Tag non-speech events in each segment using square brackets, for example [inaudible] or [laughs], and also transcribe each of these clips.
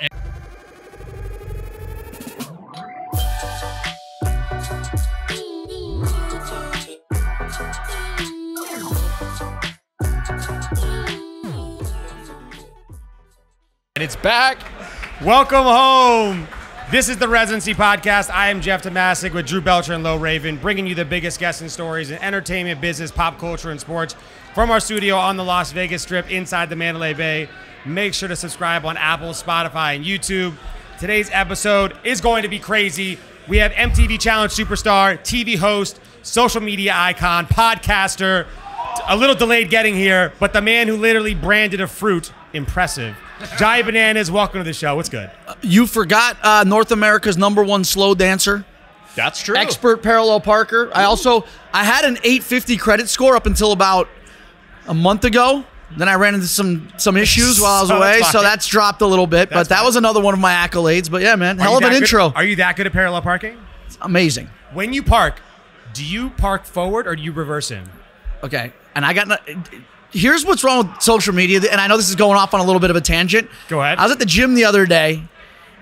And it's back. Welcome home. This is the Residency Podcast. I am Jeff Tomasic with Drew Belcher and Low Raven, bringing you the biggest guests and stories in entertainment, business, pop culture, and sports from our studio on the Las Vegas Strip inside the Mandalay Bay. Make sure to subscribe on Apple, Spotify, and YouTube. Today's episode is going to be crazy. We have MTV Challenge superstar, TV host, social media icon, podcaster, a little delayed getting here, but the man who literally branded a fruit, impressive. Johnny Bananas, welcome to the show. What's good? You forgot uh, North America's number one slow dancer, That's true. expert parallel parker. I also I had an 850 credit score up until about a month ago. Then I ran into some some [laughs] issues while I was So away, fine. so that's dropped a little bit. That's but that fine. was another one of my accolades. But yeah, man, Are hell of an good- intro. Are you that good at parallel parking? It's amazing. When you park, do you park forward or do you reverse in? Okay, and I got. Here's what's wrong with social media, and I know this is going off on a little bit of a tangent. Go ahead. I was at the gym the other day,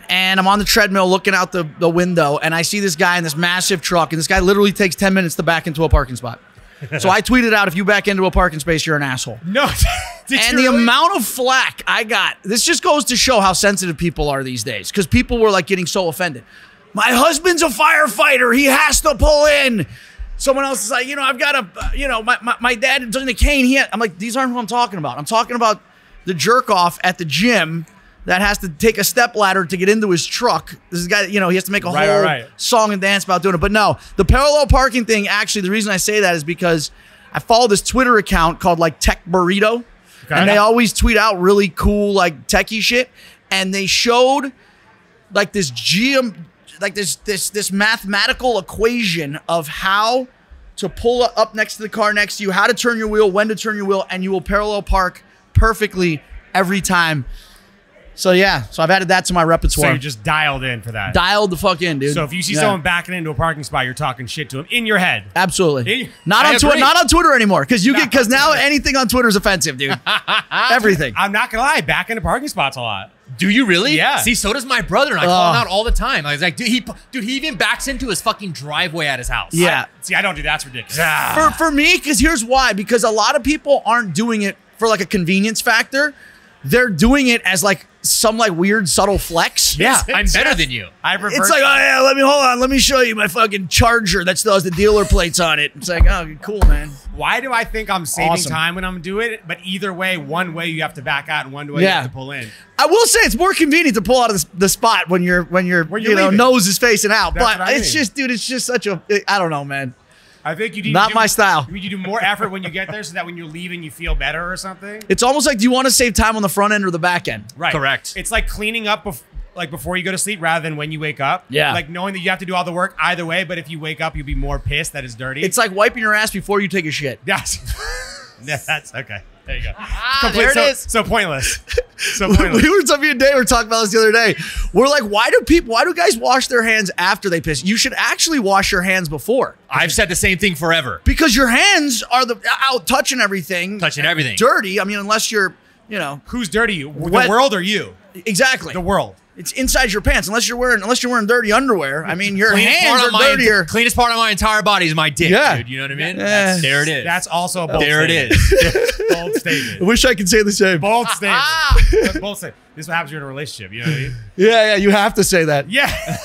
and I'm on the treadmill looking out the, the window, and I see this guy in this massive truck, and this guy literally takes 10 minutes to back into a parking spot. [laughs] so I tweeted out, if you back into a parking space, you're an asshole. No. [laughs] Did And the really? amount of flack I got, this just goes to show how sensitive people are these days. Because people were like getting so offended. My husband's a firefighter. He has to pull in. Someone else is like, you know, I've got a, you know, my, my, my dad doing the cane. He, I'm like, these aren't who I'm talking about. I'm talking about the jerk off at the gym that has to take a step ladder to get into his truck. This is guy, you know, he has to make a Right, whole right, song and dance about doing it. But no, the parallel parking thing, actually, the reason I say that is because I follow this Twitter account called like Tech Burrito. Okay. And they always tweet out really cool, like techie shit. And they showed like this geom like this this this mathematical equation of how to pull up next to the car next to you, how to turn your wheel, when to turn your wheel, and you will parallel park perfectly every time. So yeah, so I've added that to my repertoire. So repertoire. you're just dialed in for that. dialed the fuck in, dude. so if you see Yeah. someone backing into a parking spot, you're talking shit to him in your head. Absolutely. Hey, Not I on Twitter. Not on Twitter anymore, because you Not get because now anything on Twitter is offensive, dude. [laughs] Everything. I'm not gonna lie, back into parking spots a lot. Do you really? Yeah. See, so does my brother, and I call him out all the time. I was like, dude, he, dude, he even backs into his fucking driveway at his house. Yeah. See, I don't do that. that's ridiculous. Ah. for for me because here's why because a lot of people aren't doing it for like a convenience factor they're doing it as like some like weird subtle flex Yeah, I'm better than you. I prefer. it's like oh yeah let me hold on let me show you my fucking charger that still has the dealer plates on it it's like oh cool man why do I think I'm saving Awesome. time when I'm doing it? But either way, one way you have to back out, and one way you have to pull in. i will say it's more convenient to pull out of the, the spot when you're when you're When you you're know leaving. nose is facing out That's but what I it's mean. just dude it's just such a i don't know man I think you need Not to do, my style. You need to do more effort when you get there, so that when you're leaving, you feel better or something. it's almost like do you want to save time on the front end or the back end Right. Correct. It's like cleaning up bef- like before you go to sleep rather than when you wake up. Yeah. Like knowing that you have to do all the work either way, but if you wake up, you'll be more pissed that it's dirty. it's like wiping your ass before you take a shit Yes. Yeah, [laughs] that's okay. There you go. Ah, there it so, is. So pointless. So [laughs] pointless. we were talking and Dave were talking about this the other day. We're like, why do people? Why do guys wash their hands after they piss? You should actually wash your hands before I've said the same thing forever. because your hands are the out touching everything, Touching everything. dirty. I mean, unless you're, you know, Who's dirty? You? The world or you? exactly. The world. It's inside your pants. Unless you're wearing, unless you're wearing dirty underwear. I mean, your Cleanest hands part are my dirtier. cleanest part of my entire body is my dick, Yeah. dude. You know what I mean? Yeah. That's- there it is. That's also a bold statement. there it statement. is. [laughs] [laughs] Bold I wish I could say the same. Bold [laughs] statement. bold statement. This is what happens when you're in a relationship. You know what I mean? Yeah, yeah. You have to say that. Yeah.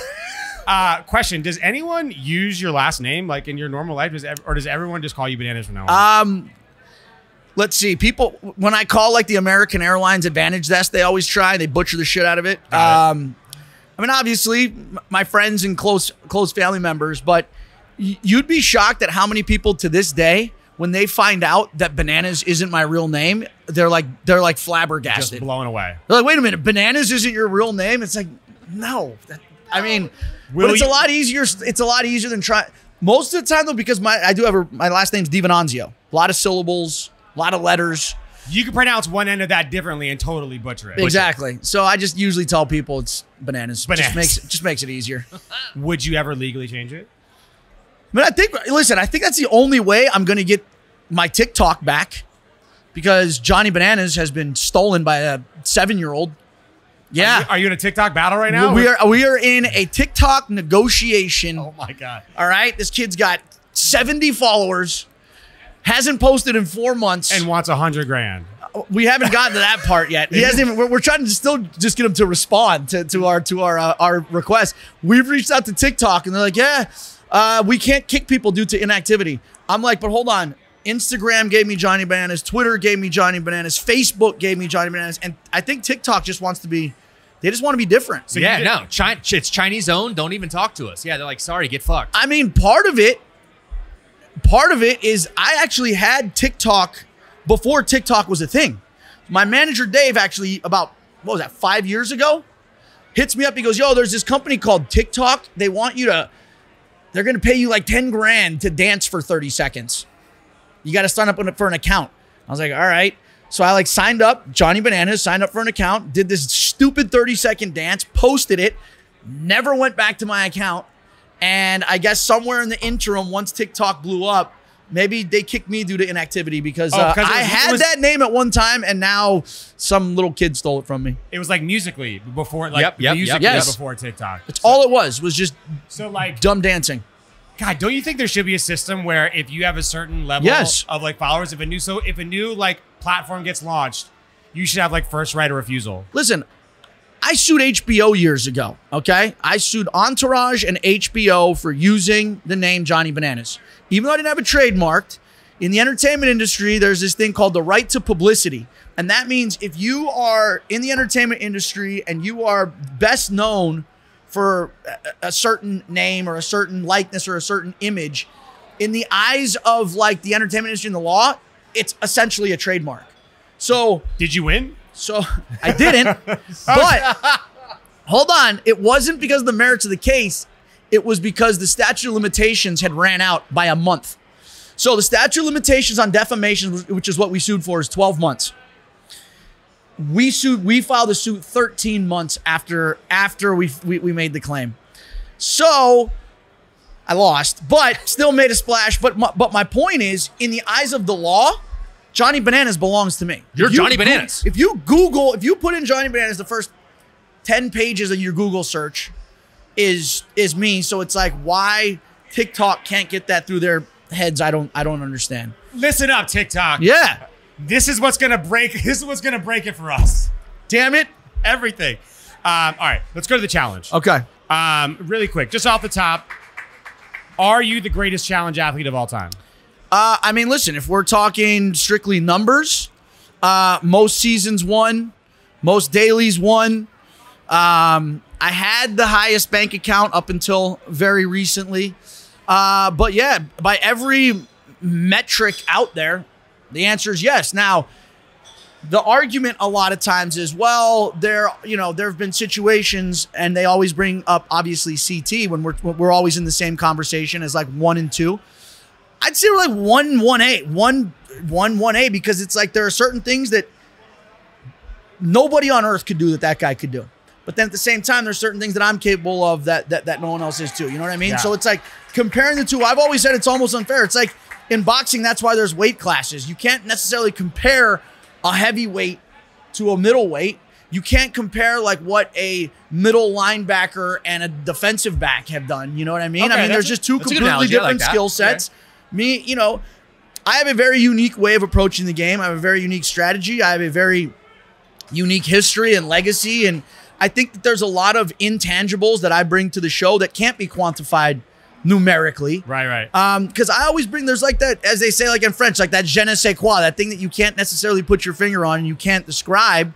Uh, question: Does anyone use your last name like in your normal life, does ev- or does everyone just call you bananas from now on? Um, let's see. People, when I call like the American Airlines Advantage Desk, they always try. They butcher the shit out of it. Um, I mean, obviously, my friends and close close family members, but you'd be shocked at how many people to this day, when they find out that bananas isn't my real name, they're like they're like just flabbergasted. blown away. They're like, wait a minute, bananas isn't your real name? It's like, no. That- I mean, Will but it's you- a lot easier. It's a lot easier than try. Most of the time, though, because my I do have a, my last name's Devenanzio. A lot of syllables, a lot of letters. You can pronounce one end of that differently and totally butcher it. Exactly. So I just usually tell people it's bananas. Bananas. Just makes it just makes it easier. [laughs] Would you ever legally change it? But I think, listen, I think that's the only way I'm going to get my TikTok back because Johnny Bananas has been stolen by a seven year old. Yeah. Are you in a TikTok battle right now? we are we are in a TikTok negotiation. Oh my god. All right, this kid's got 70 followers, hasn't posted in four months, And wants a hundred grand. we haven't gotten to that part yet. He [laughs] hasn't even. We're, we're trying to still just get him to respond to, to our to our uh, our request. We've reached out to TikTok and they're like, yeah, uh, we can't kick people due to inactivity. I'm like, but hold on. Instagram gave me Johnny Bananas. Twitter gave me Johnny Bananas. Facebook gave me Johnny Bananas. And I think TikTok just wants to be. They just want to be different. So yeah, no, China, it's Chinese owned. Don't even talk to us. Yeah, they're like, sorry, get fucked. I mean, part of it, part of it is I actually had TikTok before TikTok was a thing. My manager Dave actually about what was that five years ago hits me up. He goes, "Yo, there's this company called TikTok. They want you to. They're going to pay you like ten grand to dance for thirty seconds. You got to sign up for an account." I was like, "All right." So I like signed up. Johnny Bananas signed up for an account. Did this stupid thirty second dance. Posted it. Never went back to my account. And I guess somewhere in the interim, once TikTok blew up, maybe they kicked me due to inactivity because Oh, uh, 'cause it I had was- that name at one time, and now some little kid stole it from me. It was like Musical.ly before like Yep, yep, music yep. Yes. before TikTok. It's all it was was just So like dumb dancing. God, don't you think there should be a system where if you have a certain level Yes. of like followers, if a new so if a new like platform gets launched, you should have like first right of refusal. Listen, I sued HBO years ago. Okay, I sued Entourage and HBO for using the name Johnny Bananas, even though I didn't have it trademarked. In the entertainment industry, there's this thing called the right to publicity. And that means if you are in the entertainment industry and you are best known for a, certain name or a certain likeness or a certain image, in the eyes of like the entertainment industry and the law, it's essentially a trademark. So Did you win? So I didn't. [laughs] but hold on, it wasn't because of the merits of the case. It was because the statute of limitations had ran out by a month. So the statute of limitations on defamation, which is what we sued for, is 12 months. We sued. We filed a suit 13 months after after we we, we made the claim. So I lost, but still made a splash. But my, but my point is, in the eyes of the law, Johnny Bananas belongs to me. You're you Johnny Bananas. If you Google, if you put in Johnny Bananas, the first 10 pages of your Google search is is me. So it's like why TikTok can't get that through their heads. I don't I don't understand. Listen up, TikTok. Yeah. This is what's gonna break. [laughs] This is what's gonna break it for us. Damn it. Everything. Um, all right, let's go to the challenge. Okay. Um, really quick, just off the top, are you the greatest challenge athlete of all time? Uh, I mean, listen, if we're talking strictly numbers, uh, most seasons won, most dailies won. Um, I had the highest bank account up until very recently. Uh, but yeah, by every metric out there, the answer is yes. Now, the argument a lot of times is, well, there, you know, there have been situations, and they always bring up obviously CT when we're we're always in the same conversation as like one and two. I'd say we're like one one A, one one one A because it's like there are certain things that nobody on earth could do that that guy could do. But then at the same time, there's certain things that I'm capable of that that, that no one else is too. You know what I mean? Yeah. So it's like comparing the two. I've always said it's almost unfair. It's like in boxing, that's why there's weight classes. You can't necessarily compare a heavyweight to a middleweight. You can't compare like what a middle linebacker and a defensive back have done. You know what I mean? Okay, I mean, there's that's- just two a completely. I like different skill sets. Me, you know, I have a very unique way of approaching the game. I have a very unique strategy. I have a very unique history and legacy. And I think that there's a lot of intangibles that I bring to the show that can't be quantified numerically. Right, right. Um, because I always bring there's like that, as they say, like in French, like that je ne sais quoi, that thing that you can't necessarily put your finger on and you can't describe.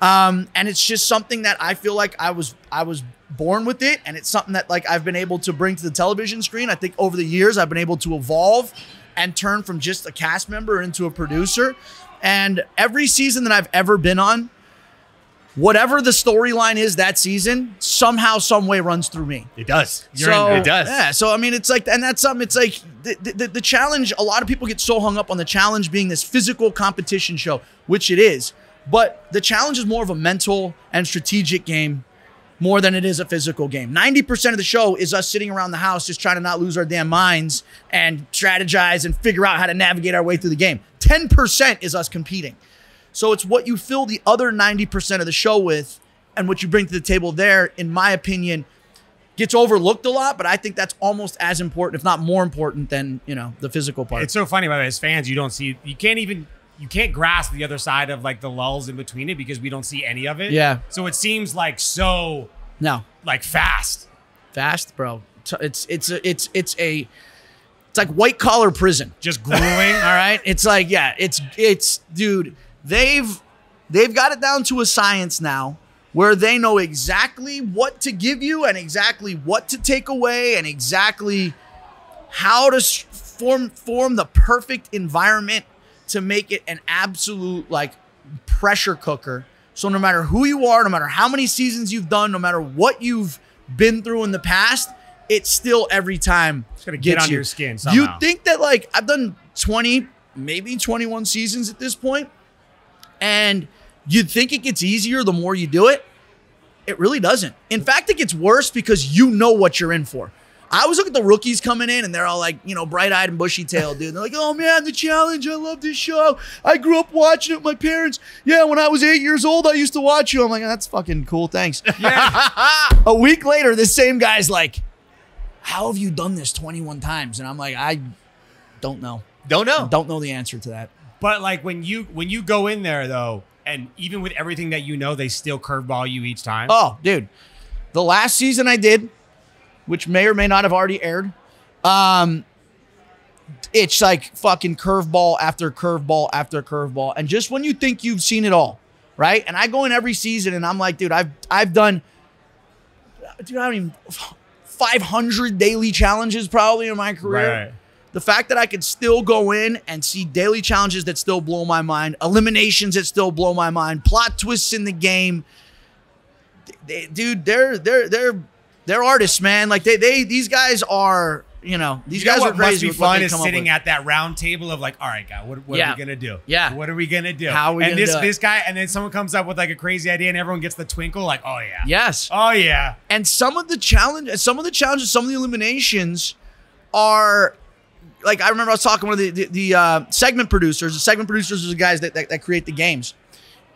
Um, and it's just something that I feel like I was I was born with it, and it's something that like I've been able to bring to the television screen. I think over the years I've been able to evolve and turn from just a cast member into a producer. And every season that I've ever been on, whatever the storyline is that season, somehow, some way runs through me. It does. so, It does. Yeah. So I mean, it's like, and that's something. It's like the, the the challenge. A lot of people get so hung up on the challenge being this physical competition show, which it is. But the challenge is more of a mental and strategic game more than it is a physical game. 90% of the show is us sitting around the house just trying to not lose our damn minds and strategize and figure out how to navigate our way through the game. 10% is us competing. So it's what you fill the other 90% of the show with and what you bring to the table there, in my opinion, gets overlooked a lot. But I think that's almost as important, if not more important, than you know the physical part. It's so funny, by the way, as fans, you don't see, you can't even, you can't grasp the other side of like the lulls in between it because we don't see any of it. Yeah. So it seems like so no like fast. fast, bro. It's it's a, it's it's a it's like white collar prison. Just grueling. [laughs] All right, it's like yeah, it's it's dude. They've they've got it down to a science now where they know exactly what to give you and exactly what to take away and exactly how to form form the perfect environment to make it an absolute like pressure cooker. So no matter who you are, no matter how many seasons you've done, no matter what you've been through in the past, it still every time it's gonna get gets under you. your skin Somehow. You think that like I've done 20, maybe 21 seasons at this point, and you'd think it gets easier the more you do it. It really doesn't. In fact, it gets worse because you know what you're in for. I was looking at the rookies coming in, and they're all like, you know, bright eyed and bushy tailed, dude. And they're like, oh man, the challenge. I love this show. I grew up watching it with my parents. Yeah, when I was eight years old, I used to watch you. I'm like, that's fucking cool. Thanks. [laughs] a week later, this same guy's like, how have you done this 21 times? And I'm like, I don't know. Don't know. Don't know the answer to that. But like when you when you go in there though, and even with everything that you know, they still curveball you each time. Oh, dude. The last season I did, which may or may not have already aired, um, it's like fucking curveball after curveball after curveball. And just when you think you've seen it all, right? And I go in every season and I'm like, dude, I've I've done dude, I don't even 500 daily challenges probably in my career. Right. The fact that I could still go in and see daily challenges that still blow my mind, eliminations that still blow my mind, plot twists in the game. They- dude, they're they're they're they're artists, man. Like they they these guys are, you know, these You know guys are what must be fun is sitting at that round table of like, all right, guy, what, what Yeah. are we gonna do? Yeah. What are we gonna do? How are we and this this guy, and then someone comes up with like a crazy idea, and everyone gets the twinkle, like, oh yeah, Yes. oh yeah, And some of the challenge, some of the challenges, some of the eliminations are like I remember I was talking with the the, the uh, segment producers. The segment producers are the guys that, that that create the games,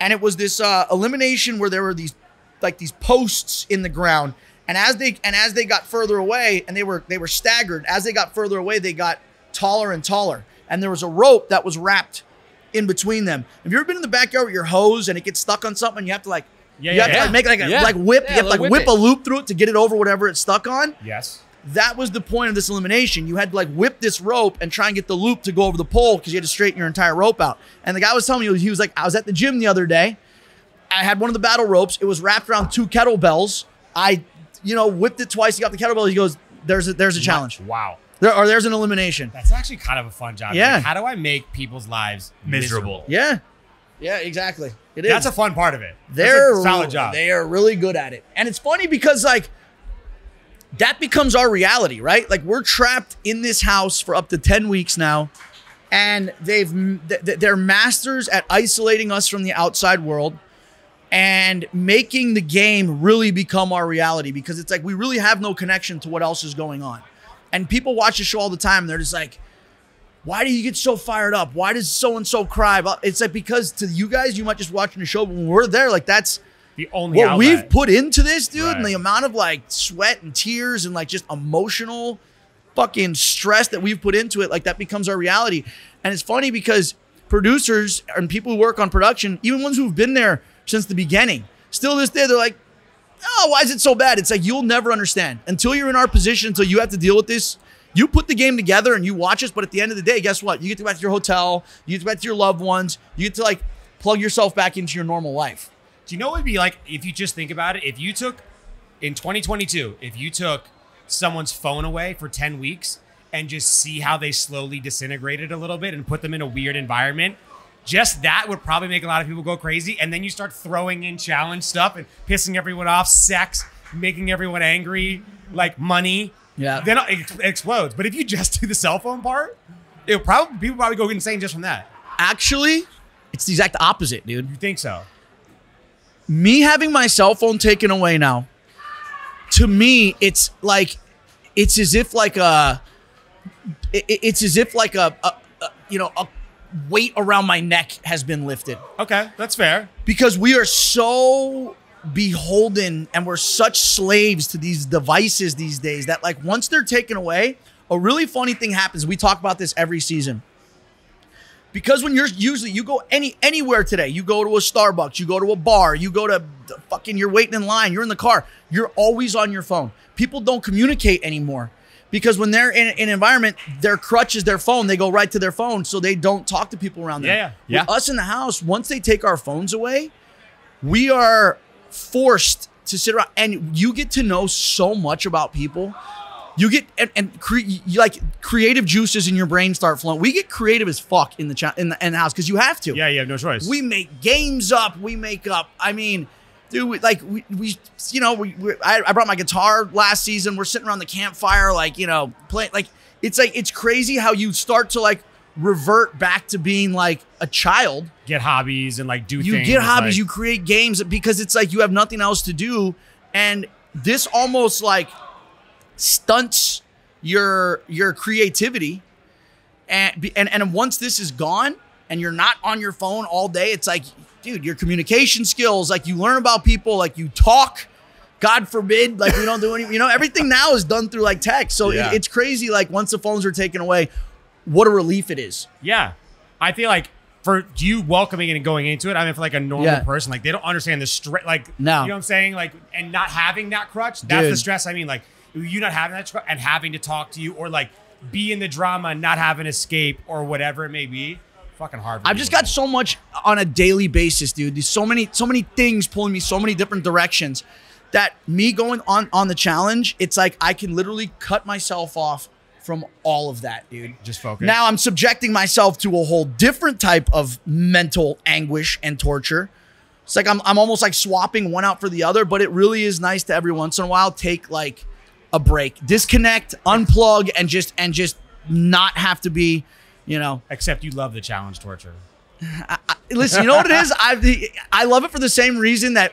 and it was this uh, elimination where there were these like these posts in the ground, and as they and as they got further away, and they were they were staggered. As they got further away, they got taller and taller, and there was a rope that was wrapped in between them. Have you ever been in the backyard with your hose and it gets stuck on something? You have to like Yeah, you yeah, have to yeah. like make like a Yeah. like whip. You have to like like whip, whip a loop through it to get it over whatever it's stuck on. yes. That was the point of this elimination. You had to like whip this rope and try and get the loop to go over the pole because you had to straighten your entire rope out. And the guy was telling me he was like, I was at the gym the other day. I had one of the battle ropes. It was wrapped around two kettlebells. I, you know, whipped it twice. He got the kettlebell. He goes, "There's a there's a challenge. Wow. There or there's an elimination." That's actually kind of a fun job. Yeah. Like, how do I make people's lives miserable? Yeah, yeah, exactly. It is. That's a fun part of it. They're a solid job. They are really good at it, and it's funny because like that becomes our reality, right? Like we're trapped in this house for up to ten weeks now, and they've th- th- they're masters at isolating us from the outside world and making the game really become our reality because it's like we really have no connection to what else is going on. And people watch the show all the time and they're just like, why do you get so fired up? Why does so and so cry? It's like because to you guys, you might just watching the show, but when we're there, like that's the only what outlet. we've put into this, dude, and the amount of like sweat and tears and like just emotional fucking stress that we've put into it, like that becomes our reality. And it's funny because producers and people who work on production, even ones who've been there since the beginning, still this day, they're like, oh, why is it so bad? It's like you'll never understand until you're in our position, until you have to deal with this. You put the game together and you watch us, but at the end of the day, guess what? You get to go back to your hotel, you get to go back to your loved ones, you get to like plug yourself back into your normal life. Do you know what it would be like if you just think about it? If you took in 2022, if you took someone's phone away for 10 weeks and just see how they slowly disintegrated a little bit and put them in a weird environment, just that would probably make a lot of people go crazy. And then you start throwing in challenge stuff and pissing everyone off, sex, making everyone angry, like money. Yeah. Then it explodes. But if you just do the cell phone part, it probably people probably go insane just from that. Actually, it's the exact opposite, dude. You think so? me having my cell phone taken away now to me it's like it's as if like a it's as if like a, a, a you know a weight around my neck has been lifted Okay, that's fair. because we are so beholden and we're such slaves to these devices these days that like once they're taken away, a really funny thing happens. We talk about this every season. Because when you're usually you go any anywhere today, you go to a Starbucks, you go to a bar, you go to the fucking you're waiting in line, you're in the car, you're always on your phone. People don't communicate anymore because when they're in, an environment, their crutch is their phone. They go right to their phone, so they don't talk to people around them. Yeah, yeah. With us in the house, once they take our phones away, we are forced to sit around, and you get to know so much about people. You get and, and cre- you like creative juices in your brain start flowing. We get creative as fuck in the in the, in the house because you have to. Yeah, you have no choice. We make games up. We make up. I mean, dude, we, like we, we, you know, we, we I, I brought my guitar last season. We're sitting around the campfire, like you know, playing. Like it's like it's crazy how you start to like revert back to being like a child. get hobbies and like do You get hobbies. like- you create games because it's like you have nothing else to do, and this almost like stunts your your creativity and and and once this is gone and you're not on your phone all day it's like dude your communication skills like you learn about people like you talk god forbid like we don't do any you know everything now is done through like text so it- it's crazy like once the phones are taken away what a relief it is Yeah. I feel like for you welcoming it and going into it, I mean, for like a normal Yeah. person, like they don't understand the stress. Like, No. you know what I'm saying? Like, and not having that crutch, that's the stress. I mean, like, you not having that and having to talk to you or like be in the drama and not have an escape or whatever it may be. Fucking hard. I've just got so much on a daily basis, dude. There's so many, so many things pulling me so many different directions that me going on on the challenge, it's like I can literally cut myself off from all of that, dude. Just focus. Now I'm subjecting myself to a whole different type of mental anguish and torture. It's like I'm, I'm almost like swapping one out for the other, but it really is nice to every once in a while take like a break, disconnect, unplug, and just and just not have to be, you know, Except you love the challenge torture. [sighs] listen, you know what it is? I I love it for the same reason that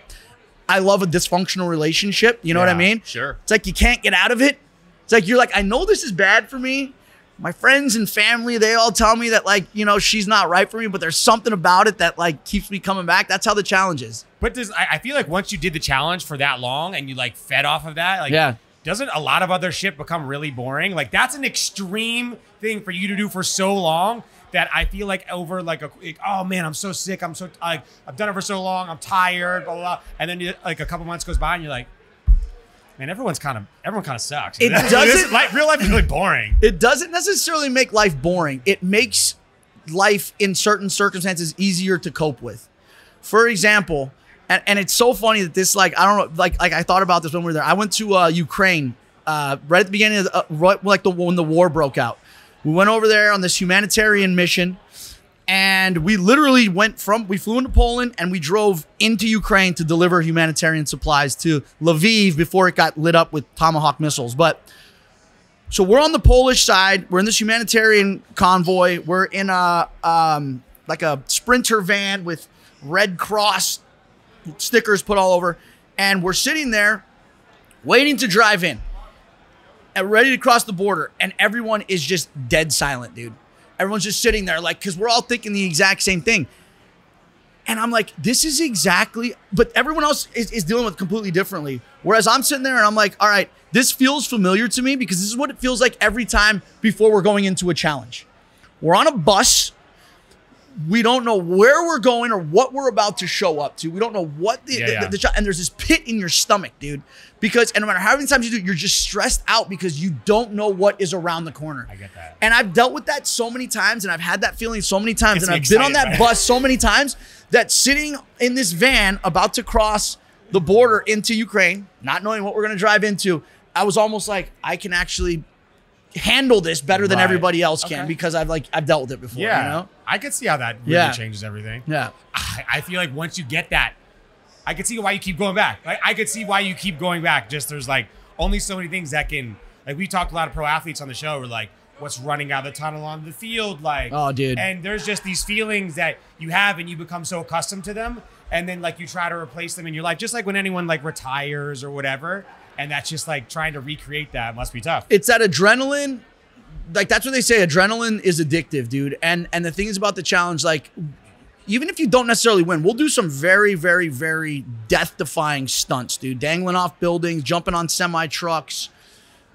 I love a dysfunctional relationship. You know what I mean? sure. It's like you can't get out of it. It's like you're like, I know this is bad for me. My friends and family, they all tell me that like, you know, she's not right for me, but there's something about it that like keeps me coming back. That's how the challenge is. But does I, I feel like once you did the challenge for that long and you like fed off of that, like Yeah. Doesn't a lot of other shit become really boring? Like that's an extreme thing for you to do for so long that I feel like over like a like, oh man, I'm so sick, I'm so like I've done it for so long, I'm tired, blah blah, blah. and then you, like a couple months goes by and you're like, man, everyone's kind of everyone kind of sucks. It [laughs] doesn't- like real life is really boring. [laughs] It doesn't necessarily make life boring. It makes life in certain circumstances easier to cope with. For example, and, and it's so funny that this like I don't know like like I thought about this when we were there. I went to uh, Ukraine uh, right at the beginning of the, uh, right, like the when the war broke out. We went over there on this humanitarian mission, and we literally went from we flew into Poland and we drove into Ukraine to deliver humanitarian supplies to Lviv before it got lit up with Tomahawk missiles. But so we're on the Polish side. We're in this humanitarian convoy. We're in a um, like a sprinter van with Red Cross stickers put all over, and we're sitting there waiting to drive in and ready to cross the border, and everyone is just dead silent, dude. Everyone's just sitting there, like, because we're all thinking the exact same thing. And I'm like, this is exactly, but everyone else is, is dealing with completely differently. Whereas I'm sitting there and I'm like, all right, this feels familiar to me because this is what it feels like every time before we're going into a challenge. We're on a bus. We don't know where we're going or what we're about to show up to. We don't know what the, Yeah, the- yeah. the, the- and there's this pit in your stomach, dude. Because and no matter how many times you do, you're just stressed out because you don't know what is around the corner. I get that. And I've dealt with that so many times, and I've had that feeling so many times, Gets and I've been on that right? bus so many times that sitting in this van about to cross the border into Ukraine, not knowing what we're gonna drive into, I was almost like, I can actually handle this better than Right. everybody else can Okay. because I've like I've dealt with it before. Yeah, You know? I could see how that really Yeah. changes everything. Yeah. I, I feel like once you get that, I could see why you keep going back. Like I could see why you keep going back. Just there's like only so many things that can like we talked a lot of pro athletes on the show. We're like, what's running out of the tunnel on the field like? Oh, dude. And there's just these feelings that you have, and you become so accustomed to them, and then like you try to replace them in your life. Just like when anyone like retires or whatever, and that's just like trying to recreate that must be tough. it's that adrenaline like that's what they say adrenaline is addictive dude and and the thing is about the challenge like even if you don't necessarily win, we'll do some very, very, very death-defying stunts, dude. Dangling off buildings, jumping on semi trucks,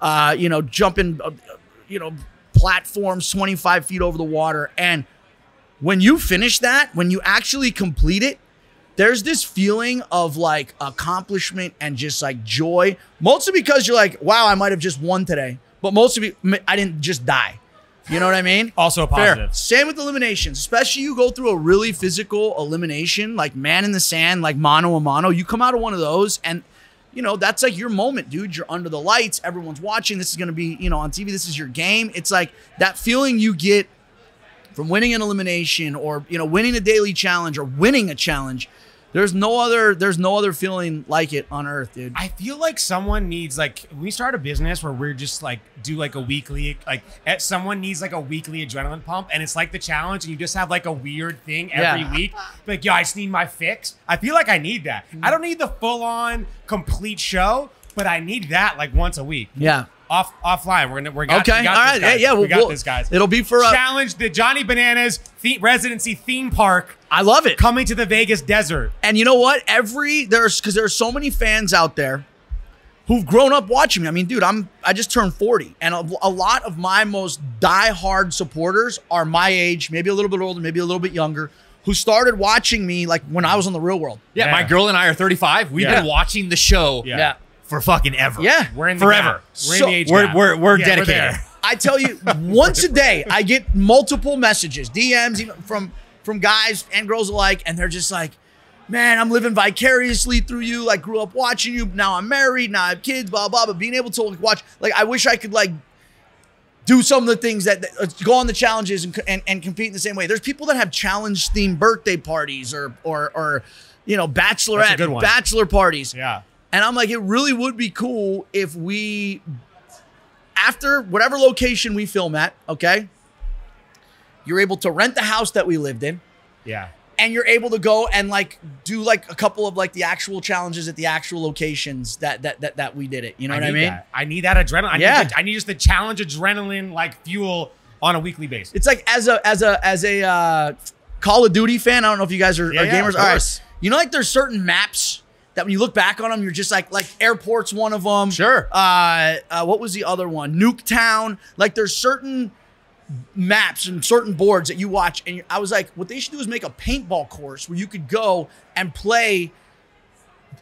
uh, you know, jumping, uh, you know, platforms 25 feet over the water. And when you finish that, when you actually complete it, there's this feeling of like accomplishment and just like joy. Mostly because you're like, wow, I might have just won today, but mostly be- I didn't just die. You know what I mean? [laughs] Also positive. Same with eliminations, especially you go through a really physical elimination, like man in the sand, like mano a mano. You come out of one of those, and you know that's like your moment, dude. You're under the lights, everyone's watching. This is gonna be, you know, on TV. This is your game. It's like that feeling you get from winning an elimination, or you know, winning a daily challenge, or winning a challenge. There's no other. There's no other feeling like it on earth, dude. I feel like someone needs like we start a business where we're just like do like a weekly like eh, someone needs like a weekly adrenaline pump and it's like the challenge and you just have like a weird thing every Yeah. week like yo I just need my fix I feel like I need that I don't need the full on complete show but I need that like once a week yeah. Off offline we're gonna we're got, Okay. we got All this, guys. Yeah. Yeah. we We'll, got we'll- this guys It'll be for. Uh, challenge the Johnny Bananas the- residency theme park I love it. coming to the Vegas desert And you know what? Every there's because there's so many fans out there who've grown up watching me. I mean, dude, I'm I just turned 40, and a, a lot of my most diehard supporters are my age, maybe a little bit older, maybe a little bit younger, who started watching me like when I was on the real world. Yeah, Yeah. my girl and I are 35. We've Yeah. been watching the show Yeah. For fucking ever. Yeah. we're in the Forever. gap. we're So- in the age We're- gap. we're- we're Yeah, dedicated. there. [laughs] I tell you, once a day, I get multiple messages, DMs even from from guys and girls alike, and they're just like, "Man, I'm living vicariously through you. Like, grew up watching you. Now I'm married. Now I have kids. Blah blah." But being able to like, watch, like, I wish I could like do some of the things that, that- uh, go on the challenges and, and and compete in the same way. There's people that have challenge themed birthday parties or or or you know That's bachelorette bachelor parties. yeah And I'm like, it really would be cool if we, after whatever location we film at, okay, you're able to rent the house that we lived in, yeah and you're able to go and like do like a couple of like the actual challenges at the actual locations that that that, that we did it. You know what I mean? that. I need that adrenaline. I Yeah. need, the, I need just the challenge adrenaline like fuel on a weekly basis. It's like as a as a as a uh, Call of Duty fan. I don't know if you guys are, Yeah, are yeah, gamers. of All right, you know, like there's certain maps that when you look back on them, you're just like like airports one of them. Sure. Uh, uh, what was the other one? Nuketown. Like there's certain maps and certain boards that you watch, and I was like, what they should do is make a paintball course where you could go and play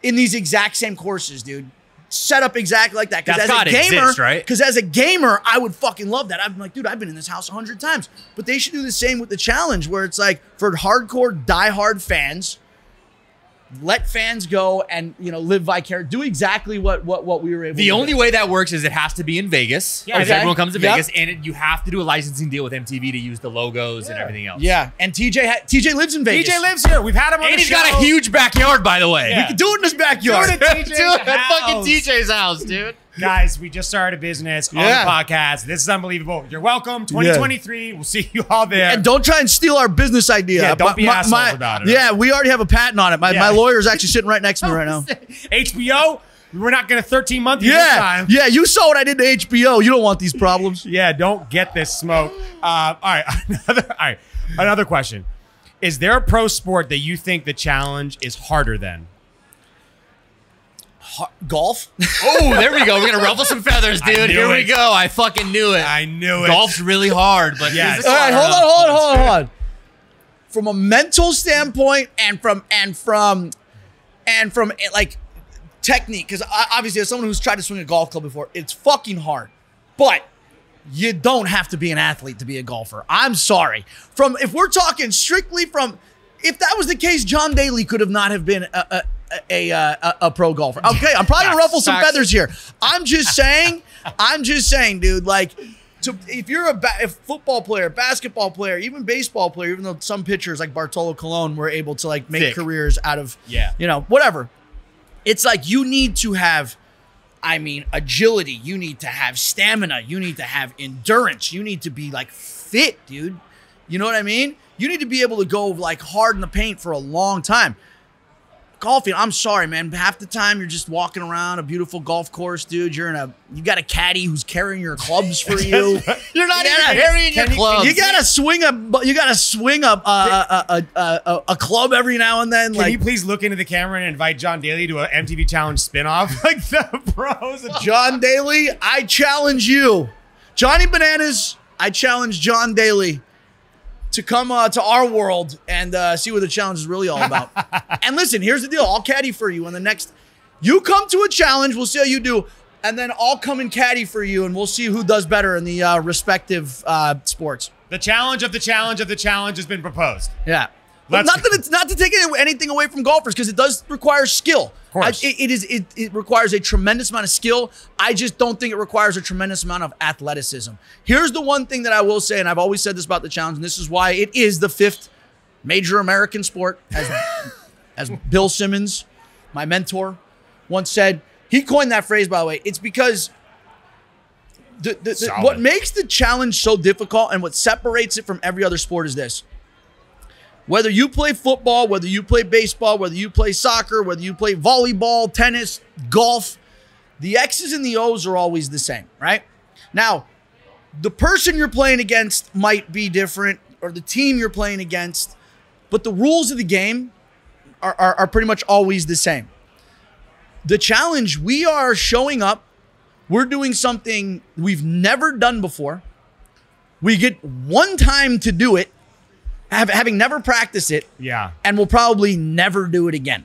in these exact same courses, dude. Set up exactly like that. Because as a gamer, exist, right? Because as a gamer, I would fucking love that. I'm like, dude, I've been in this house a hundred times. But they should do the same with the challenge, where it's like for hardcore, diehard fans, let fans go and you know live vicariously, do exactly what what what we were able. The to only do. way that works is it has to be in Vegas. Yeah, because okay. everyone comes to Yep. Vegas, and it, you have to do a licensing deal with MTV to use the logos and everything else. yeah, and TJ ha- TJ lives in Vegas. TJ lives here. We've had him on and the he's show. got a huge backyard, by the way. Yeah. We could do it in his backyard. Do it at TJ's [laughs] Do it at fucking. TJ's house, dude. Guys, we just started a business on Yeah. the podcast. This is unbelievable. You're welcome. 2023. We'll see you all there. And don't try and steal our business idea. Yeah, don't be my- assholes my- about it. Yeah, we already have a patent on it. My, Yeah. my lawyer is actually sitting right next to me right now. [laughs] HBO, we're not going to 13 month this Yeah, time. yeah. You saw what I did to HBO. You don't want these problems. [laughs] Yeah, don't get this smoke. Uh, all right, [laughs] another. All right, another question: Is there a pro sport that you think the challenge is harder than? Golf. [laughs] Oh, there we go. We're gonna ruffle some feathers, [laughs] dude. Here we go. I fucking knew it. I knew it. Golf's really hard, but Yes. All right, hold on, hold on, hold on, hold on. From a mental standpoint, and from and from and from eh, like technique, because obviously, as someone who's tried to swing a golf club before, it's fucking hard. But you don't have to be an athlete to be a golfer. I'm sorry. From if we're talking strictly from, if that was the case, John Daly could have not have been a. a a, a, pro golfer. Okay, I'm probably gonna [laughs] ruffle some feathers here. I'm just saying, I'm just saying, dude. Like, to, if you're a ba- if football player, basketball player, even baseball player, even though some pitchers like Bartolo Colon were able to like make Thick. careers out of, Yeah. you know, whatever. It's like you need to have, I mean, agility. You need to have stamina. You need to have endurance. You need to be like fit, dude. You know what I mean? You need to be able to go like hard in the paint for a long time. Golfing, I'm sorry, man. Half the time you're just walking around a beautiful golf course, dude. You're in a you got a caddy who's carrying your clubs for [laughs] you. You're not You even carrying your you- clubs. You gotta swing a you gotta swing a a, a, a, a, a club every now and then. Can like you please look into the camera and invite John Daly to an MTV Challenge spinoff [laughs] like the pros? John Daly, I challenge you. Johnny Bananas, I challenge John Daly to come uh, to our world and uh, see what the challenge is really all about. [laughs] and listen, here's the deal I'll caddy for you on the next. You come to a challenge, we'll see how you do. And then I'll come and caddy for you, and we'll see who does better in the uh, respective uh, sports. the challenge of the challenge of the challenge has been proposed. Yeah. Let's- not that it's not to take anything away from golfers because it does require skill. Of course. it, it is it, it requires a tremendous amount of skill. I just don't think it requires a tremendous amount of athleticism. Here's the one thing that I will say, and I've always said this about the challenge, and this is why it is the fifth major American sport, as [laughs] as Bill Simmons, my mentor, once said. He coined that phrase, by the way. It's because the, the, the, what makes the challenge so difficult and what separates it from every other sport is this. Whether you play football, whether you play baseball, whether you play soccer, whether you play volleyball, tennis, golf, the X's and the O's are always the same, right? Now, the person you're playing against might be different, or the team you're playing against, but the rules of the game are, are, are pretty much always the same. The challenge, we are showing up, we're doing something we've never done before. We get one time to do it, having never practiced it, Yeah. and we'll probably never do it again.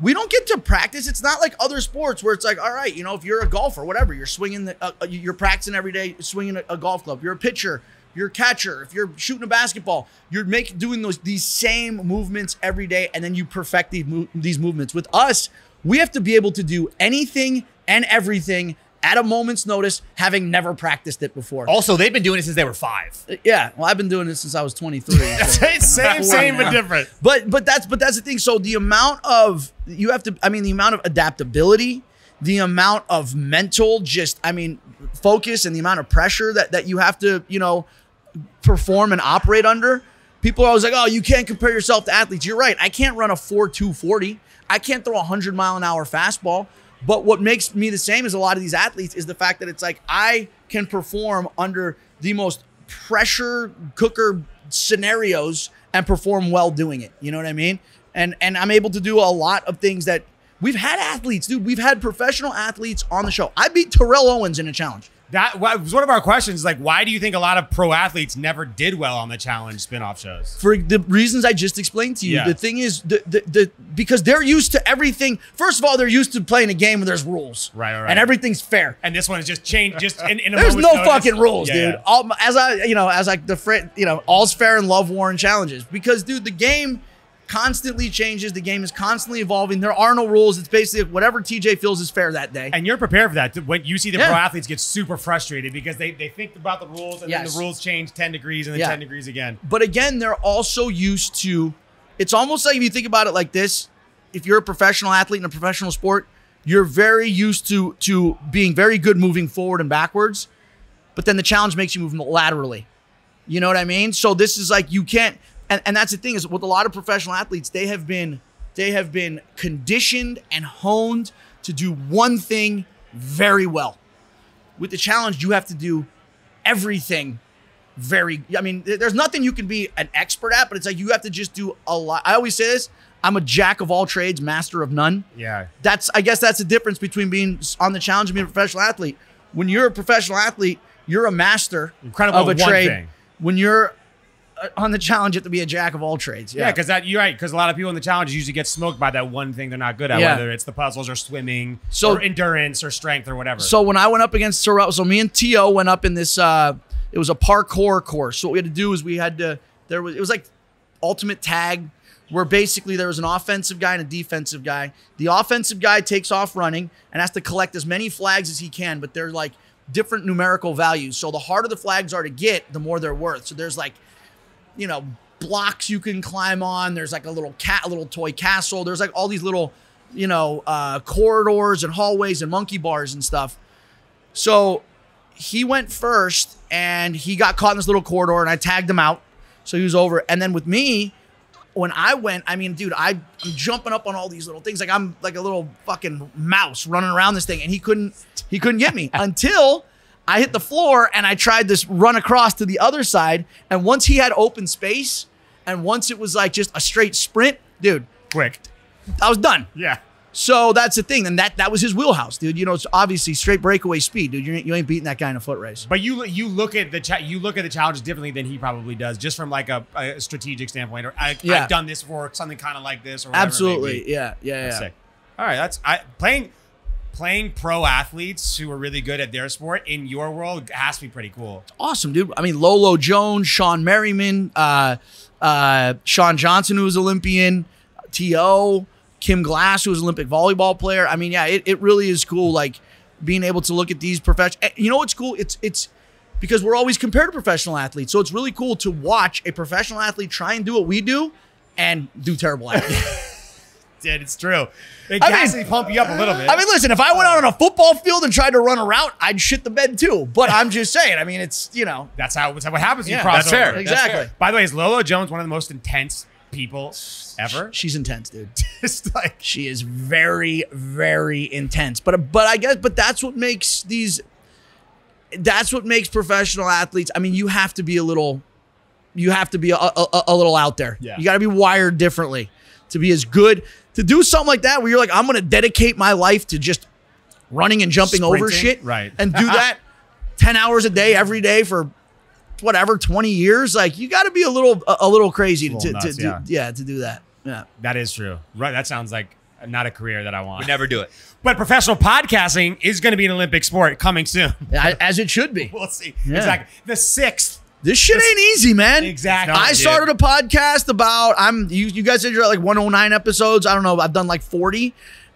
We don't get to practice. It's not like other sports where it's like, all right, you know, if you're a golfer, whatever, you're swinging, the, uh, uh, you're practicing every day, swinging a, a golf club. You're a pitcher, you're a catcher. If you're shooting a basketball, you're making doing those these same movements every day, and then you perfect these these movements. With us, we have to be able to do anything and everything at a moment's notice, having never practiced it before. Also, they've been doing it since they were five. Uh, yeah, well, I've been doing this since I was 23. [laughs] so- same, same, [laughs] but different. but but that's but that's the thing. So the amount of you have to, I mean, the amount of adaptability, the amount of mental, just I mean, focus, and the amount of pressure that that you have to, you know, perform and operate under. People are always like, "Oh, you can't compare yourself to athletes." You're right. I can't run a four two forty. I can't throw a hundred mile an hour fastball. But what makes me the same as a lot of these athletes is the fact that it's like I can perform under the most pressure cooker scenarios and perform well doing it. You know what I mean? And and I'm able to do a lot of things that we've had athletes, dude. We've had professional athletes on the show. I beat Terrell Owens in a challenge. That was one of our questions. Like, why do you think a lot of pro athletes never did well on the challenge spin-off shows? for the reasons I just explained to you. Yeah. The thing is, the, the, the because they're used to everything. First of all, they're used to playing a game where there's rules, Right, right, and everything's fair. And this one is just changed. Just in, in a There's no notice. fucking rules, Yeah, dude. yeah. All as I, you know, as like the fr- you know, all's fair in love, war, and challenges. Because, dude, the game constantly changes. The game is constantly evolving. There are no rules. It's basically whatever TJ feels is fair that day. And you're prepared for that. When you see the Yeah. pro athletes get super frustrated because they, they think about the rules and then the rules change 10 degrees and then Yeah. 10 degrees again. But again, they're also used to. It's almost like if you think about it like this: if you're a professional athlete in a professional sport, you're very used to to being very good moving forward and backwards. But then the challenge makes you move laterally. You know what I mean? So this is like you can't. And, and that's the thing is with a lot of professional athletes, they have been they have been conditioned and honed to do one thing very well. With the challenge, you have to do everything very I mean, there's nothing you can be an expert at, but it's like you have to just do a lot. I always say this, I'm a jack of all trades, master of none. Yeah. That's I guess that's the difference between being on the challenge and being a professional athlete. When you're a professional athlete, you're a master Incredible of a one trade. thing. When you're on the challenge, you have to be a jack of all trades. Yeah, because that you're right. Because a lot of people in the challenge usually get smoked by that one thing they're not good at, Yeah. whether it's the puzzles or swimming, So- or endurance or strength or whatever. So when I went up against Terrell, so me and T.O. went up in this. uh It was a parkour course. So what we had to do is we had to. There was it was like ultimate tag, where basically there was an offensive guy and a defensive guy. The offensive guy takes off running and has to collect as many flags as he can, but they're like different numerical values. So the harder the flags are to get, the more they're worth. So there's like, you know, blocks you can climb on. There's like a little cat, a little toy castle. There's like all these little, you know, uh, corridors and hallways and monkey bars and stuff. So he went first and he got caught in this little corridor and I tagged him out. So he was over. And then with me, when I went, I mean, dude, I, I'm jumping up on all these little things. Like I'm like a little fucking mouse running around this thing, and he couldn't he couldn't get me [laughs] until I hit the floor and I tried this run across to the other side. And once he had open space, and once it was like just a straight sprint, dude, Quick. I was done. Yeah. So that's the thing, and that that was his wheelhouse, dude. You know, it's obviously straight breakaway speed, dude. You ain't, you ain't beating that guy in a foot race. But you you look at the cha- you look at the challenges differently than he probably does, just from like a, a strategic standpoint. Or I, Yeah. I've done this for something kind of like this, or Absolutely, yeah, yeah, yeah. All right, that's I playing playing pro athletes who are really good at their sport in your world has to be pretty cool. awesome, dude. I mean, Lolo Jones, Shawne Merriman, uh, uh, Shawn Johnson, who was Olympian, T.O., Kim Glass, who was Olympic volleyball player. I mean, yeah, it, it really is cool, like being able to look at these professionals. You know what's cool? It's it's because we're always compared to professional athletes, so it's really cool to watch a professional athlete try and do what we do and do terrible at it. [laughs] Dude, it's true. It I can mean- pump you up a little bit. I mean, listen, if I went out on a football field and tried to run a route, I'd shit the bed too. But I'm just saying, I mean, it's, you know, that's how that's what happens. when Yeah, you cross that's fair. over. Exactly. By the way, is Lolo Jones one of the most intense people ever? she's intense, dude. [laughs] Just like She is very, very intense. But but I guess but that's what makes these that's what makes professional athletes. I mean, you have to be a little you have to be a, a, a little out there. Yeah. You got to be wired differently to be as good to do something like that where you're like I'm going to dedicate my life to just running and jumping over shit Right. and do [laughs] that 10 hours a day every day for whatever 20 years like you got to be a little a, a little crazy to, little to, nuts, to- yeah. yeah to do that yeah that is true. Right. That sounds like not a career that I want. Would never do it. But professional podcasting is going to be an Olympic sport coming soon. As it should be [laughs] we'll see. Yeah. Exactly. The sixth. This shit ain't easy, man. Exactly. I started a podcast about I'm you you guys said you're at like 109 episodes. I don't know. I've done like 40.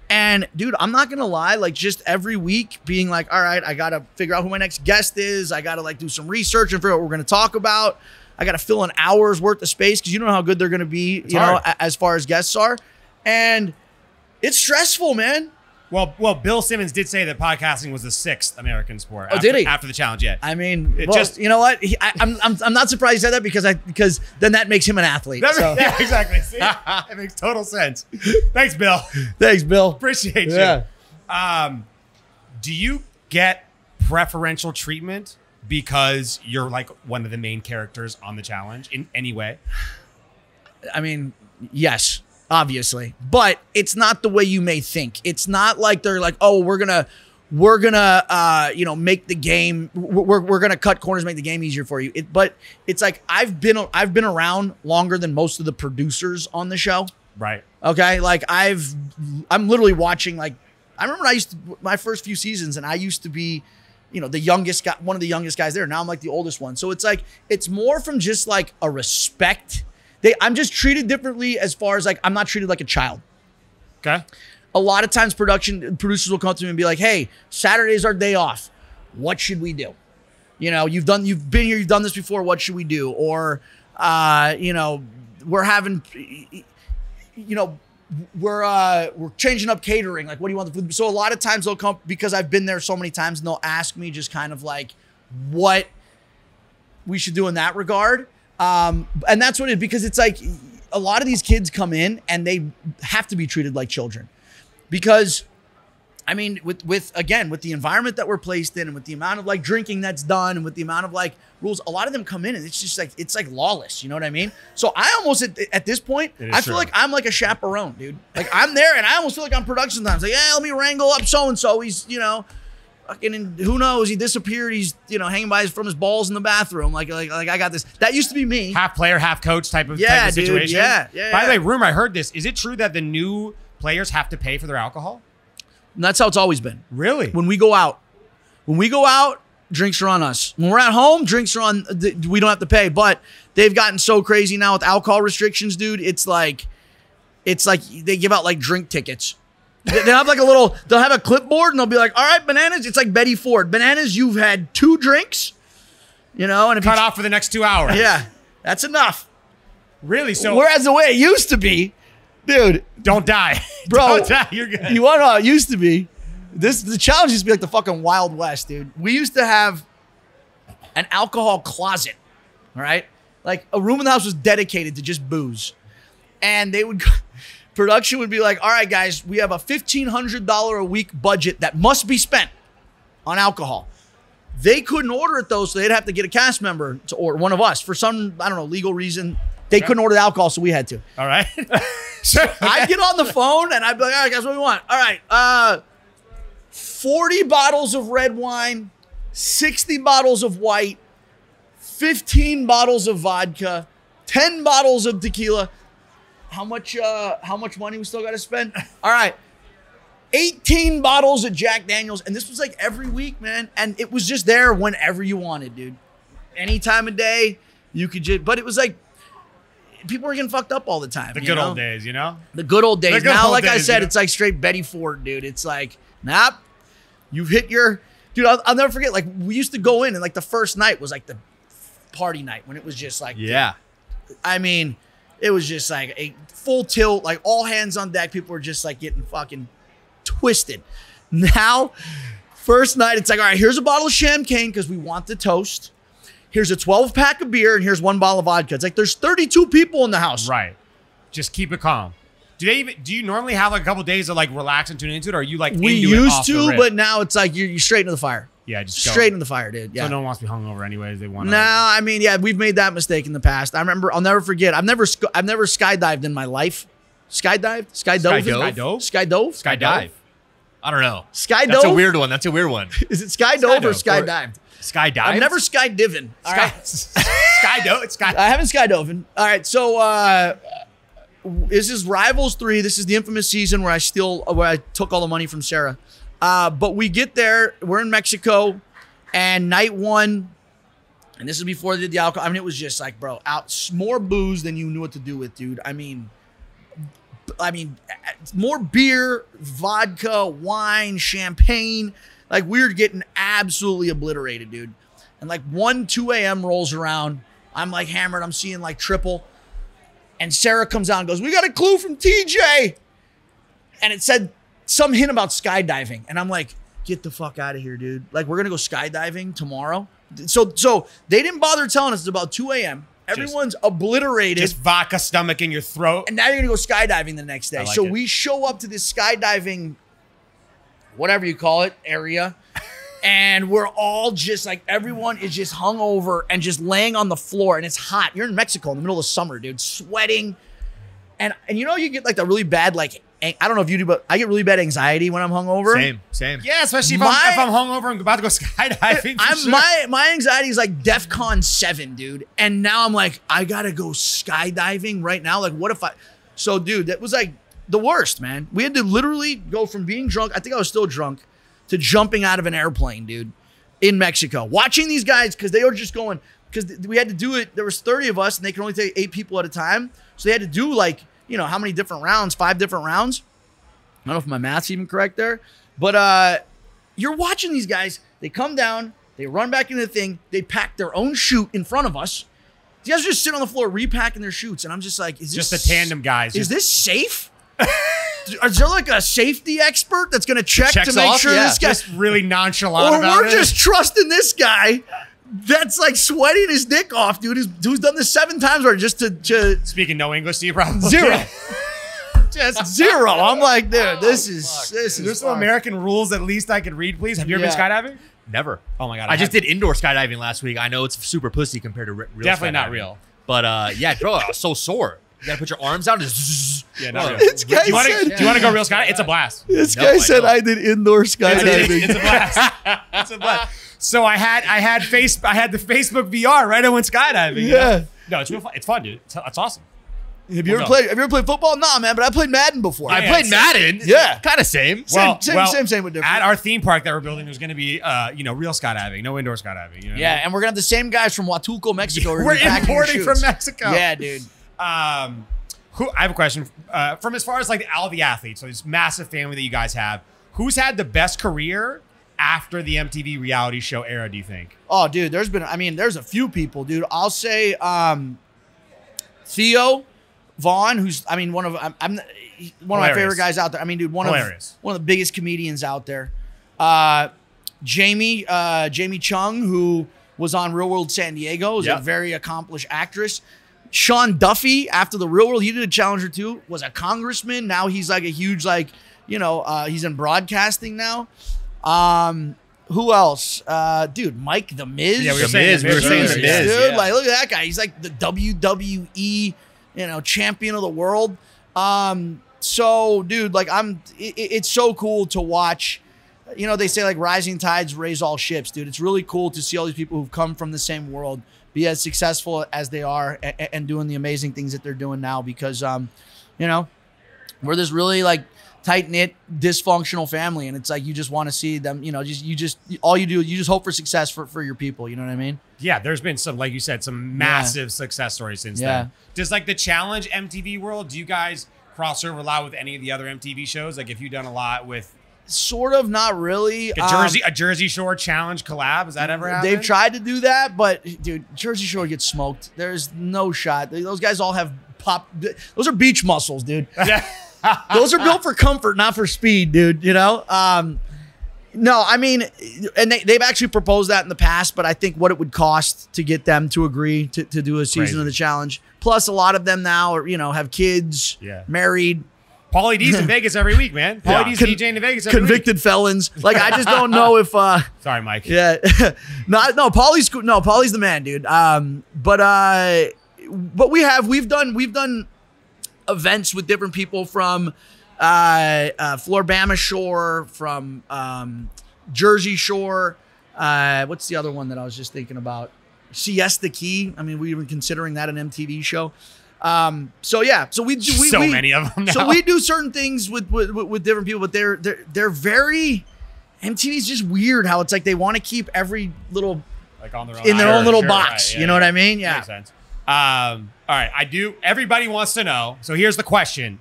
And dude, I'm not gonna lie, like just every week being like, all right, I gotta figure out who my next guest is. I gotta like do some research and figure out what we're gonna talk about. I gotta fill an hour's worth of space because you don't know how good they're gonna be, you know, hard. a- as far as guests are. And it's stressful, man. Well, well, Bill Simmons did say that podcasting was the sixth American sport. Oh, after, did he? After the challenge, Yet I mean, It well, just- you know what? He, I, I'm, I'm I'm not surprised he said that because I because then that makes him an athlete. That- So. [laughs] yeah, exactly. See? [laughs] that makes total sense. Thanks, Bill. Thanks, Bill. Appreciate Yeah. you. Um, do you get preferential treatment because you're like one of the main characters on the challenge in any way? I mean, yes, obviously, but it's not the way you may think. It's not like they're like, oh, we're gonna, we're gonna, uh, you know, make the game, we're, we're gonna cut corners, make the game easier for you. It, but it's like I've been, I've been around longer than most of the producers on the show. Right. Okay, like I've, I'm literally watching. Like I remember I used to my first few seasons, and I used to be, you know, the youngest guy, one of the youngest guys there. Now I'm like the oldest one. So it's like it's more from just like a respect. They, I'm just treated differently as far as like I'm not treated like a child. Okay. A lot of times, production producers will come to me and be like, "Hey, Saturday's our day off. What should we do? You know, you've done, you've been here, you've done this before. What should we do? Or, uh, you know, we're having, you know, we're uh we're changing up catering. Like, what do you want the food? So a lot of times they'll come because I've been there so many times, and they'll ask me just kind of like what we should do in that regard. Um, and that's what it because it's like a lot of these kids come in and they have to be treated like children because I mean, with with again with the environment that we're placed in, and with the amount of like drinking that's done, and with the amount of like rules, a lot of them come in and it's just like it's like lawless. You know what I mean? So I almost at, at this point, I feel true. like I'm like a chaperone, dude. Like I'm there, and I almost feel like I'm production times. Like, yeah, let me wrangle up so and so. He's you know, fucking who knows? He disappeared. He's you know hanging by his, from his balls in the bathroom. Like like like I got this. That used to be me. Half player, half coach type of, Yeah, type of dude. situation. Yeah, yeah, By the way, rumor I heard this. Is it true that the new players have to pay for their alcohol? And that's how it's always been. Really? when we go out. When we go out, drinks are on us. When we're at home, drinks are on. We don't have to pay. But they've gotten so crazy now with alcohol restrictions, dude. It's like, it's like they give out like drink tickets. They they have like a little. They'll have a clipboard and they'll be like, "All right, bananas." It's like Betty Ford. Bananas, you've had two drinks. You know, and if Cut you, off for the next two hours. yeah, that's enough. Really? So Whereas the way it used to be, dude, don't die. [laughs] Bro, don't die. You're good. You want to know how it used to be? This the challenge used to be like the fucking Wild West, dude. We used to have an alcohol closet, all right? Like a room in the house was dedicated to just booze. and they would. Production would be like, "All right, guys, we have a fifteen hundred dollar a week budget that must be spent on alcohol." They couldn't order it though, so they'd have to get a cast member to order one of us for some I don't know legal reason. They couldn't order the alcohol, so we had to. All right. [laughs] [laughs] sure. I'd get on the phone and I'd be like, all right, guys, what do we want? All right, uh, 40 bottles of red wine, 60 bottles of white, 15 bottles of vodka, 10 bottles of tequila. How much uh how much money we still gotta spend? [laughs] All right. 18 bottles of Jack Daniels. And this was like every week, man. And it was just there whenever you wanted, dude. Any time of day, you could just but it was like people were getting fucked up all the time. The good know? old days, you know? The good old days. good now, old like I said, yeah. it's like straight Betty Ford, dude. It's like, nah, you've hit your dude. I'll, I'll never forget. Like we used to go in, and like the first night was like the party night when it was just like, Yeah. I mean, it was just like a full tilt, like all hands on deck. People were just like getting fucking twisted. Now, first night, it's like, all right, here's a bottle of champagne because we want the toast. Here's a 12 pack of beer, and here's one bottle of vodka. It's like there's 32 people in the house. Right. Just keep it calm. Do they even do you normally have like a couple days to like relax and tune into it, or are you like We used to, but now it's like you're, you're straight into the fire. Yeah, just go. Straight into the fire, dude. Yeah. So no one wants to be hungover anyways. They want No, I mean, yeah, we've made that mistake in the past. I remember. I'll never forget. I've never. sc- I've never skydived in my life. Skydived, skydove, Skydove? Skydove? skydove, Skydive. I don't know. skydove. That's a weird one. That's a weird one. [laughs] Is it skydove or Skydove. skydived? Skydive. I've never skydiving. All Sky, right. [laughs] Skydive. It's Sky. I haven't skydove. All right, so uh, this is Rivals Three. This is the infamous season where I still where I took all the money from Sarah. Uh, but we get there. We're in Mexico, and night one, and this is before they did the alcohol. I mean, it was just like, bro, out more booze than you knew what to do with, dude. I mean, I mean, more beer, vodka, wine, champagne. Like we are getting absolutely obliterated, dude. And like 1, 2 a.m. rolls around. I'm like hammered. I'm seeing like triple. And Sarah comes out and goes, We got a clue from TJ. And it said some hint about skydiving. And I'm like, Get the fuck out of here, dude. Like, we're going to go skydiving tomorrow. So, so they didn't bother telling us it's about 2 a.m. Everyone's obliterated. Just vodka stomach in your throat. and now you're gonna go skydiving the next day. Like so it. we show up to this skydiving, whatever you call it, area, [laughs] and we're all just like everyone is just hung over and just laying on the floor, and it's hot. You're in Mexico in the middle of summer, dude, sweating, and and you know you get like the really bad like I don't know if you do, but I get really bad anxiety when I'm hungover. Same. Same. yeah, especially if, My- I'm, if I'm hungover and about to go [laughs] skydiving. I'm sure. my my anxiety is like DEFCON seven, dude. And now I'm like, I gotta go skydiving right now. Like, what if I? So, dude, that was like the worst, man. We had to literally go from being drunk. I think I was still drunk to jumping out of an airplane, dude, in Mexico. Watching these guys because they were just going because we had to do it. There was 30 of us, and they could only take eight people at a time. So they had to do like you know how many different rounds? Five different rounds. I don't know if my math's even correct there, but uh, you're watching these guys. They come down, they run back into the thing, they pack their own chute in front of us. These guys are just sitting on the floor repacking their shoots, and I'm just like, is this Just the tandem guys. Is this safe? is there like a safety expert that's going to check Checks to make off? sure Yeah. this guy's just really nonchalant Or we're it. just trusting this guy that's like sweating his dick off, dude. Who's, who's done this seven times already just to, to speaking no English to you, probably zero. [laughs] just Zero. I'm like, dude, this is this is There's some. American rules at least I could read, please. Have you ever Yeah. been skydiving? Never. Oh my god, I just did indoor skydiving last week. I know it's super pussy compared to re- real. Definitely not real. But uh, yeah, bro, I was so sore. You gotta put your arms out. And just [laughs] Yeah, not Oh, real. This guy do you want to? said- Do you want to go real skydiving? It's a blast. This No, guy I said don't. I did indoor skydiving. it's a blast. It's a blast. [laughs] So I had I had face I had the Facebook VR right. I went skydiving. you know? Yeah. No, it's real fun. It's fun, dude. It's, it's awesome. Have you ever no. played? Have you ever played football? Nah, man. But I played Madden before. I played. Madden. Yeah. kind of same. Same- same- same- same, but different. At our theme park that we're building, there's going to be, uh, you know, real skydiving, no indoor skydiving. You know? yeah, and we're gonna have the same guys from Huatulco, [laughs] Mexico. who are We're gonna be packing your importing from. Mexico. Yeah, dude. Um, who? I have a question. Uh, from as far as like all the athletes, so this massive family that you guys have, who's had the best career after the MTV reality show era? Do you think? Oh, dude, there's been. I mean, there's a few people, dude. I'll say um, Theo Von, who's I mean one of I'm, I'm one of my favorite guys out there. I mean, dude, one Hilarious. of one of the biggest comedians out there. Uh, Jamie uh, Jamie Chung, who was on Real World San Diego, is Yep. a very accomplished actress. Sean Duffy, after the real world, he did a challenger too, was a congressman. Now he's like a huge, like, you know, uh, he's in broadcasting now. Um, who else? Uh, dude, Mike the Miz. Yeah, we were The saying Miz, the we were Miz, saying the Miz. dude. yeah. Like, look at that guy. He's like the WWE, you know, champion of the world. Um, so, dude, like, I'm. It, it's so cool to watch. You know, they say like rising tides raise all ships, dude. It's really cool to see all these people who've come from the same world be as successful as they are and, and doing the amazing things that they're doing now. Because, um, you know, we're this really like tight knit dysfunctional family, and it's like you just want to see them. You know, just you just all you do you just hope for success for for your people. You know what I mean? Yeah, there's been some, like you said, some massive success stories since Yeah. then. Does like the challenge MTV world? Do you guys cross over a lot with any of the other MTV shows? Like, if you've done a lot with Sort of, not really. a Um, Jersey, a Jersey Shore challenge collab, has that ever happened? They've tried to do that, but dude, Jersey Shore gets smoked. There's no shot. Those guys all have pop. Those are beach muscles, dude. Yeah. [laughs] Those are built for comfort, not for speed, dude. You know. Um, no, I mean, and they, they've actually proposed that in the past, but I think what it would cost to get them to agree to, to do a season Crazy. of the challenge. Plus, a lot of them now are, you know, have kids, Yeah. married, Pauly D's in [laughs] Vegas every week, man. Pauly Yeah. D's Con- DJing in Vegas every convicted felons. Like, I just don't know [laughs] if. uh. Sorry, Mike. Yeah. [laughs] no, no, Pauly's. No, Pauly's the man, dude. Um, but uh but we have we've done we've done events with different people from uh, uh Floribama Shore, from um Jersey Shore. Uh what's the other one that I was just thinking about? Siesta Key. I mean, we were considering that an MTV show. Um, so yeah, so we do we, so we- many of them now. so we do certain things with with, with different people, but they're they're they're very MTV's just weird how it's like they want to keep every little like on their own in their own little Sure, box. right, yeah, you know yeah. what I mean? Yeah. Um, all right, I do. Everybody wants to know. So here's the question,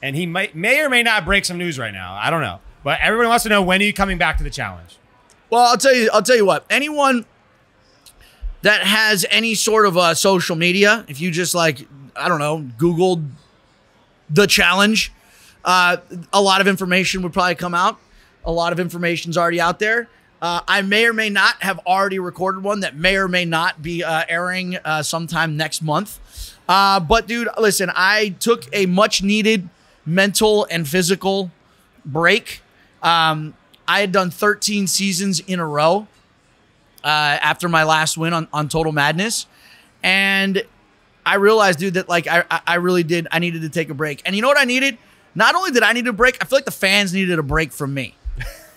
and he might may or may not break some news right now. I don't know, but everybody wants to know when are you coming back to the challenge? Well, I'll tell you. I'll tell you what. Anyone that has any sort of uh, social media, if you just like, I don't know, Googled the challenge, uh, a lot of information would probably come out. A lot of information's already out there. Uh, I may or may not have already recorded one that may or may not be uh, airing uh, sometime next month. Uh, but dude, listen, I took a much needed mental and physical break. Um, I had done 13 seasons in a row uh, after my last win on, on Total Madness. And I realized, dude, that like I, I- I really did. I needed to take a break. And you know what I needed? Not only did I need a break, I feel like the fans needed a break from me.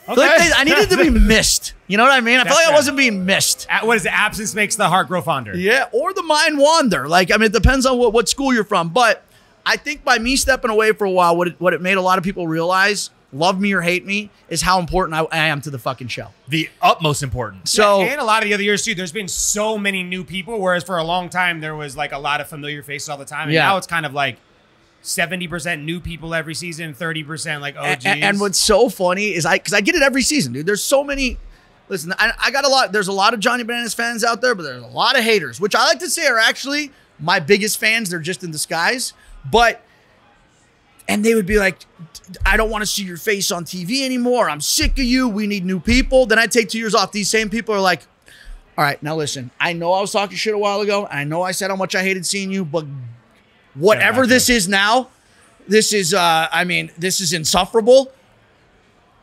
I, like they- I needed to be [laughs] missed. You know what I mean? I feel That's like I wasn't being missed. A- What is it? Absence makes the heart grow fonder. Yeah, or the mind wander. Like, I mean, it depends on what, what school you're from. But I think by me stepping away for a while, what it, what it made a lot of people realize, love me or hate me, is how important I, I am to the fucking show. The utmost importance. So, and a lot of the other years too. There's been so many new people, whereas for a long time there was like a lot of familiar faces all the time. And Yeah. now it's kind of like seventy percent new people every season, thirty percent like and, OGs. and- and what's so funny is I, because I get it every season, dude. There's so many. Listen, I, I got a lot. There's a lot of Johnny Bananas fans out there, but there's a lot of haters, which I like to say are actually my biggest fans. They're just in disguise, but. And they would be like, I don't want to see your face on TV anymore. I'm sick of you. We need new people. Then I take two years off. These same people are like, all right, now listen, I know I was talking shit a while ago. I know I said how much I hated seeing you, but whatever this is now, this is, uh, I mean, this is insufferable.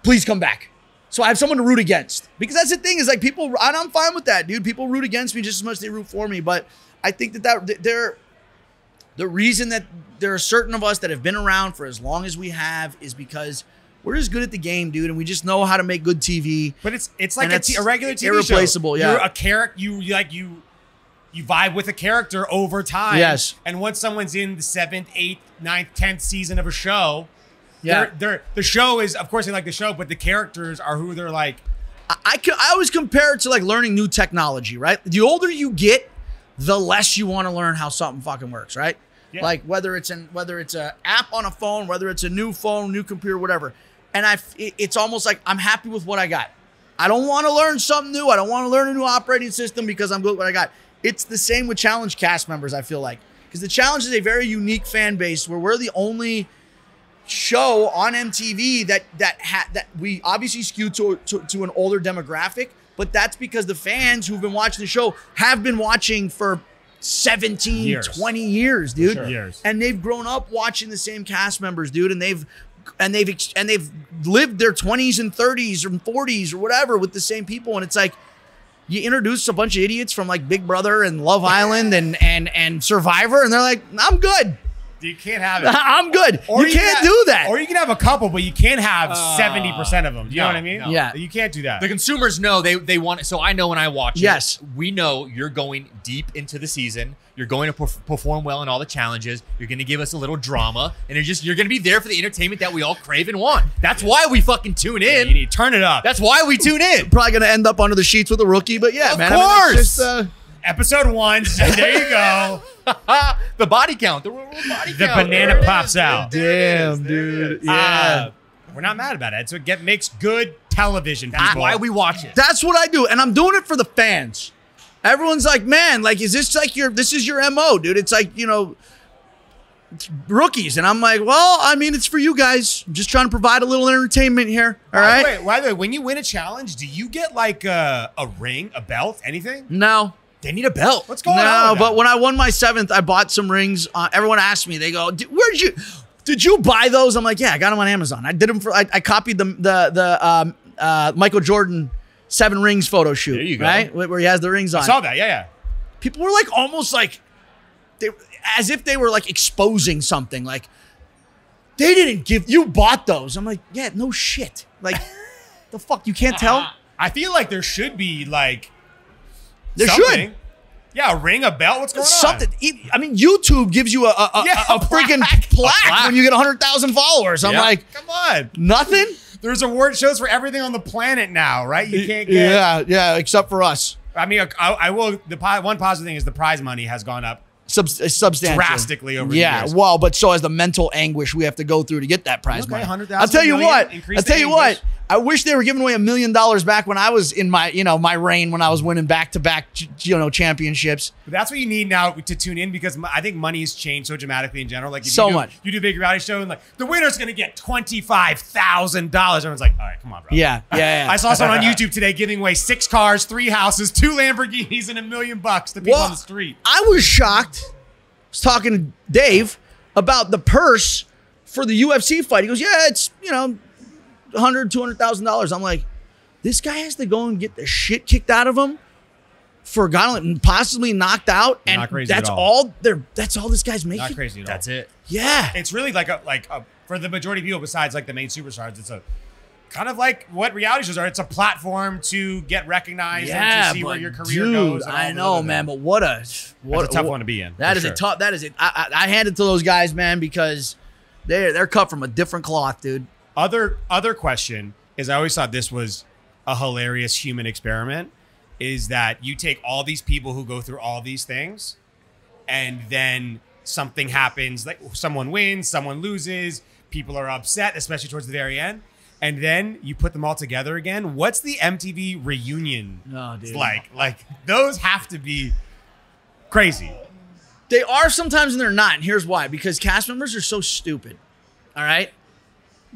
Please come back. So I have someone to root against. Because that's the thing is like people, and I'm fine with that, dude. People root against me just as much as they root for me. But I think that that they're, the reason that there are certain of us that have been around for as long as we have is because we're just good at the game, dude, and we just know how to make good TV. But it's it's like a, t- a regular TV irreplaceable, show. yeah. You're a character. You like you you vibe with a character over time. Yes. And once someone's in the seventh, eighth, ninth, tenth season of a show, Yeah. they're, they're the show is of course they like the show, but the characters are who they're like. I, I, I always compare it to like learning new technology, right? The older you get, the less you want to learn how something fucking works, right? Yeah. Like whether it's an whether it's a app on a phone, whether it's a new phone, new computer, whatever. And I, it- it's almost like I'm happy with what I got. I don't want to learn something new. I don't want to learn a new operating system because I'm good with what I got. It's the same with challenge cast members. I feel like because the challenge is a very unique fan base where we're the only show on MTV that that ha- that we obviously skew to, to to an older demographic, but that's because the fans who've been watching the show have been watching for 17, Years. 20 years, dude. Sure. Years. And they've grown up watching the same cast members, dude, and they've and they've and they've lived their 20s and 30s and 40s or whatever with the same people and it's like you introduce a bunch of idiots from like Big Brother and Love Island and and and Survivor and they're like, "I'm good. You can't have it. [laughs] I'm good." Or you, can't have- do that. Or you can have a couple, but you can't have seventy percent of them. Do you know what I mean? no. Yeah. You can't do that. The consumers know they they want it. So I know when I watch Yes. it, we know you're going deep into the season. You're going to perf- perform well in all the challenges. You're going to give us a little drama, and you're just you're going to be there for the entertainment that we all crave and want. That's why we fucking tune in. you need to turn it up. That's why we tune in. Probably gonna end up under the sheets with a rookie, but yeah, Of man. I mean, that's course. just, uh, Episode one. [laughs] there you go. [laughs] the body count. The real body The count. banana There it pops is. out. There it is. Damn, There it dude. is. Yeah. Uh, we're not mad about it. So it get, makes good television. That's people. why we watch it. That's what I do, and I'm doing it for the fans. Everyone's like, man, like, is this like your this is your mo, dude? It's like you know, it's rookies, and I'm like, well, I mean, it's for you guys. I'm just trying to provide a little entertainment here. All By the right? way- by the way, when you win a challenge, do you get like a, a ring, a belt, anything? No, They need a belt. What's going on? no, but when I won my seventh, I bought some rings. Uh, everyone asked me, they go, "Did- "Where'd you? Did you buy those?" I'm like, "Yeah, I got them on Amazon. I did them for. I, I copied the the the um, uh, Michael Jordan seven rings photo shoot. There you go. Right, where where he has the rings on. I saw that. Yeah, yeah. people were like almost like they as if they were like exposing something like they didn't give you bought those i'm like yeah no shit like [laughs] the fuck you can't tell [laughs] I feel like there should be like there something. should Yeah, a ring, a belt. What's going on? something on? I mean youtube gives you a, a, a, Yeah, a a freaking plaque. plaque, plaque. when you get 100000 followers i'm Yeah. like Come on. nothing There's award shows for everything on the planet now, right? You can't get. yeah yeah except for us I mean, I, I will. The one positive thing is the prize money has gone up. Sub- uh, substantially Drastically over the yeah years. well but so as the mental anguish we have to go through to get that prize Okay, money i'll tell you what i'll tell you what anguish. I wish they were giving away a million dollars back when I was in my, you know, my reign when I was winning back to back, you know, championships. But that's what you need now to tune in because I think money has changed so dramatically in general. Like So you do, much. You do a big reality show and like the winner's gonna get twenty five thousand dollars. Everyone's like, all right, come on, bro. Yeah, yeah, yeah. [laughs] I saw someone on [laughs] YouTube today giving away six cars, three houses, two Lamborghinis, and a million bucks to people Well, on the street. I was shocked. I was talking to Dave about the purse for the UFC fight. He goes, "Yeah, it's you know, 100, 200,000 dollars." I'm like, this guy has to go and get the shit kicked out of him for gauntlet and possibly knocked out, and Not crazy at that's all. all. They're that's all this guy's making. Not crazy at all. That's it. Yeah, It's really like a like a, for the majority of people besides like the main superstars. It's a kind of like what reality shows are. It's a platform to get recognized yeah, and to see where your career dude, goes. and all I know, other- man, but what a what That's a tough what- one to be in. That is sure. a tough. That is it. I, I, I hand it to those guys, man, because they're they're cut from a different cloth, dude. Other other question is I always thought this was a hilarious human experiment is that you take all these people who go through all these things and then something happens like someone wins, someone loses, people are upset especially towards the very end and then you put them all together again. What's the MTV reunion Oh, dude. like? Like those have to be crazy. They are sometimes and they're not. And here's why: because cast members are so stupid. All right.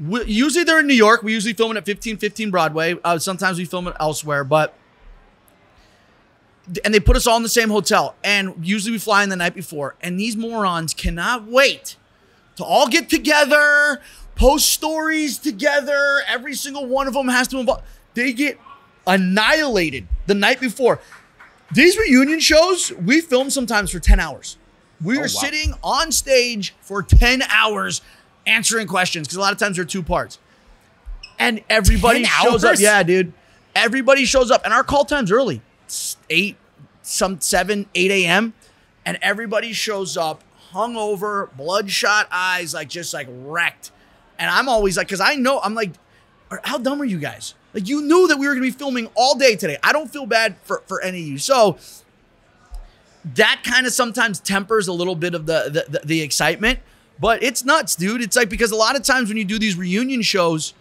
We, usually they're in New York. We usually film it at 1515 Broadway. Uh, sometimes we film it elsewhere, but and they put us all in the same hotel. And usually we fly in the night before. And these morons cannot wait to all get together, post stories together. Every single one of them has to involve. They get annihilated the night before. These reunion shows, we film sometimes for 10 hours. We are wow. sitting on stage for 10 hours answering questions because a lot of times they're two parts. And everybody 10 shows up. Yeah, dude. Everybody shows up. And our call time's early. It's 8, some 7, 8 a.m. And everybody shows up hungover, bloodshot eyes, like just like wrecked. And I'm always like, because I know, I'm like, how dumb are you guys? Like you knew that we were gonna be filming all day today. I don't feel bad for for any of you. So that kind of sometimes tempers a little bit of the, the the the excitement, but it's nuts, dude. It's like because a lot of times when you do these reunion shows,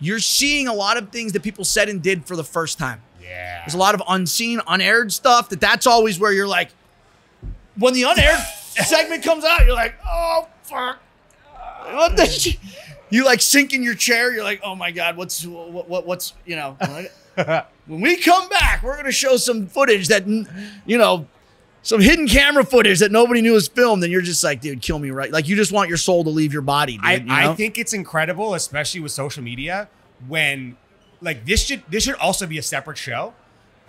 you're seeing a lot of things that people said and did for the first time. Yeah. There's a lot of unseen, unaired stuff that that's always where you're like, when the unaired [laughs] segment comes out, you're like, oh fuck, what the? sh-" You like sink in your chair. You're like, oh my god, what's what, what what's you know? [laughs] when we come back, we're gonna show some footage that you know some hidden camera footage that nobody knew was filmed, and you're just like, dude, kill me right. Like you just want your soul to leave your body. Dude, I, you know? I think it's incredible, especially with social media, when like this should this should also be a separate show,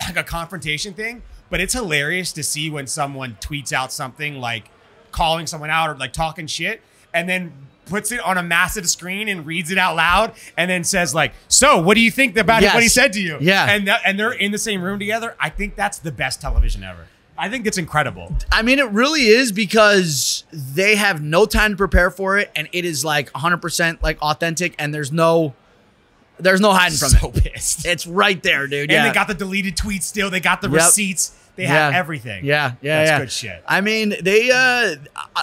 [clears throat] like a confrontation thing. But it's hilarious to see when someone tweets out something like calling someone out or like talking shit, and then puts it on a massive screen and reads it out loud, and then says like, "So, what do you think about Yes. what he said to you?" Yeah. and that, and they're in the same room together. I think that's the best television ever. I think it's incredible. I mean, it really is because they have no time to prepare for it, and it is like 100% like authentic, and there's no, there's no hiding from so it. pissed. It's right there, dude. And yeah. they got the deleted tweets still. They got the Yep. receipts. They have everything. Yeah, yeah, That's yeah. good shit. I mean, they uh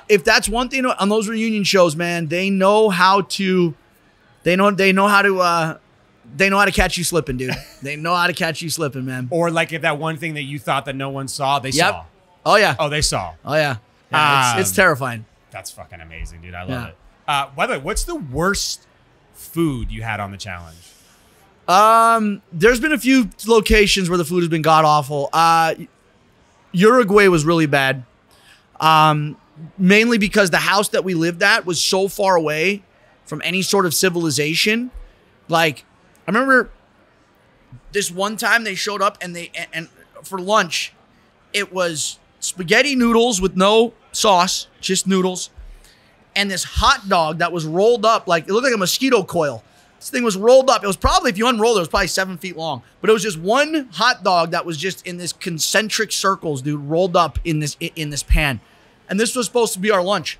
if that's one thing on those reunion shows, man, they know how to they know they know how to uh they know how to catch you slipping, dude. [laughs] they know how to catch you slipping, man. Or like if that one thing that you thought that no one saw, they Yep. saw. Oh yeah. Oh, they saw. Oh yeah. Yeah, it's, it's Um, terrifying. That's fucking amazing, dude. I love Yeah. it. Uh, by the way, what's the worst food you had on the challenge? Um, there's been a few locations where the food has been god awful. Uh, Uruguay was really bad. Um, mainly because the house that we lived at was so far away from any sort of civilization. Like, I remember this one time they showed up and they and, and for lunch, it was spaghetti noodles with no sauce, just noodles, and this hot dog that was rolled up like it looked like a mosquito coil. This thing was rolled up. It was probably, if you unrolled it, it was probably seven feet long. But it was just one hot dog that was just in this concentric circles, dude, rolled up in this in this pan. And this was supposed to be our lunch.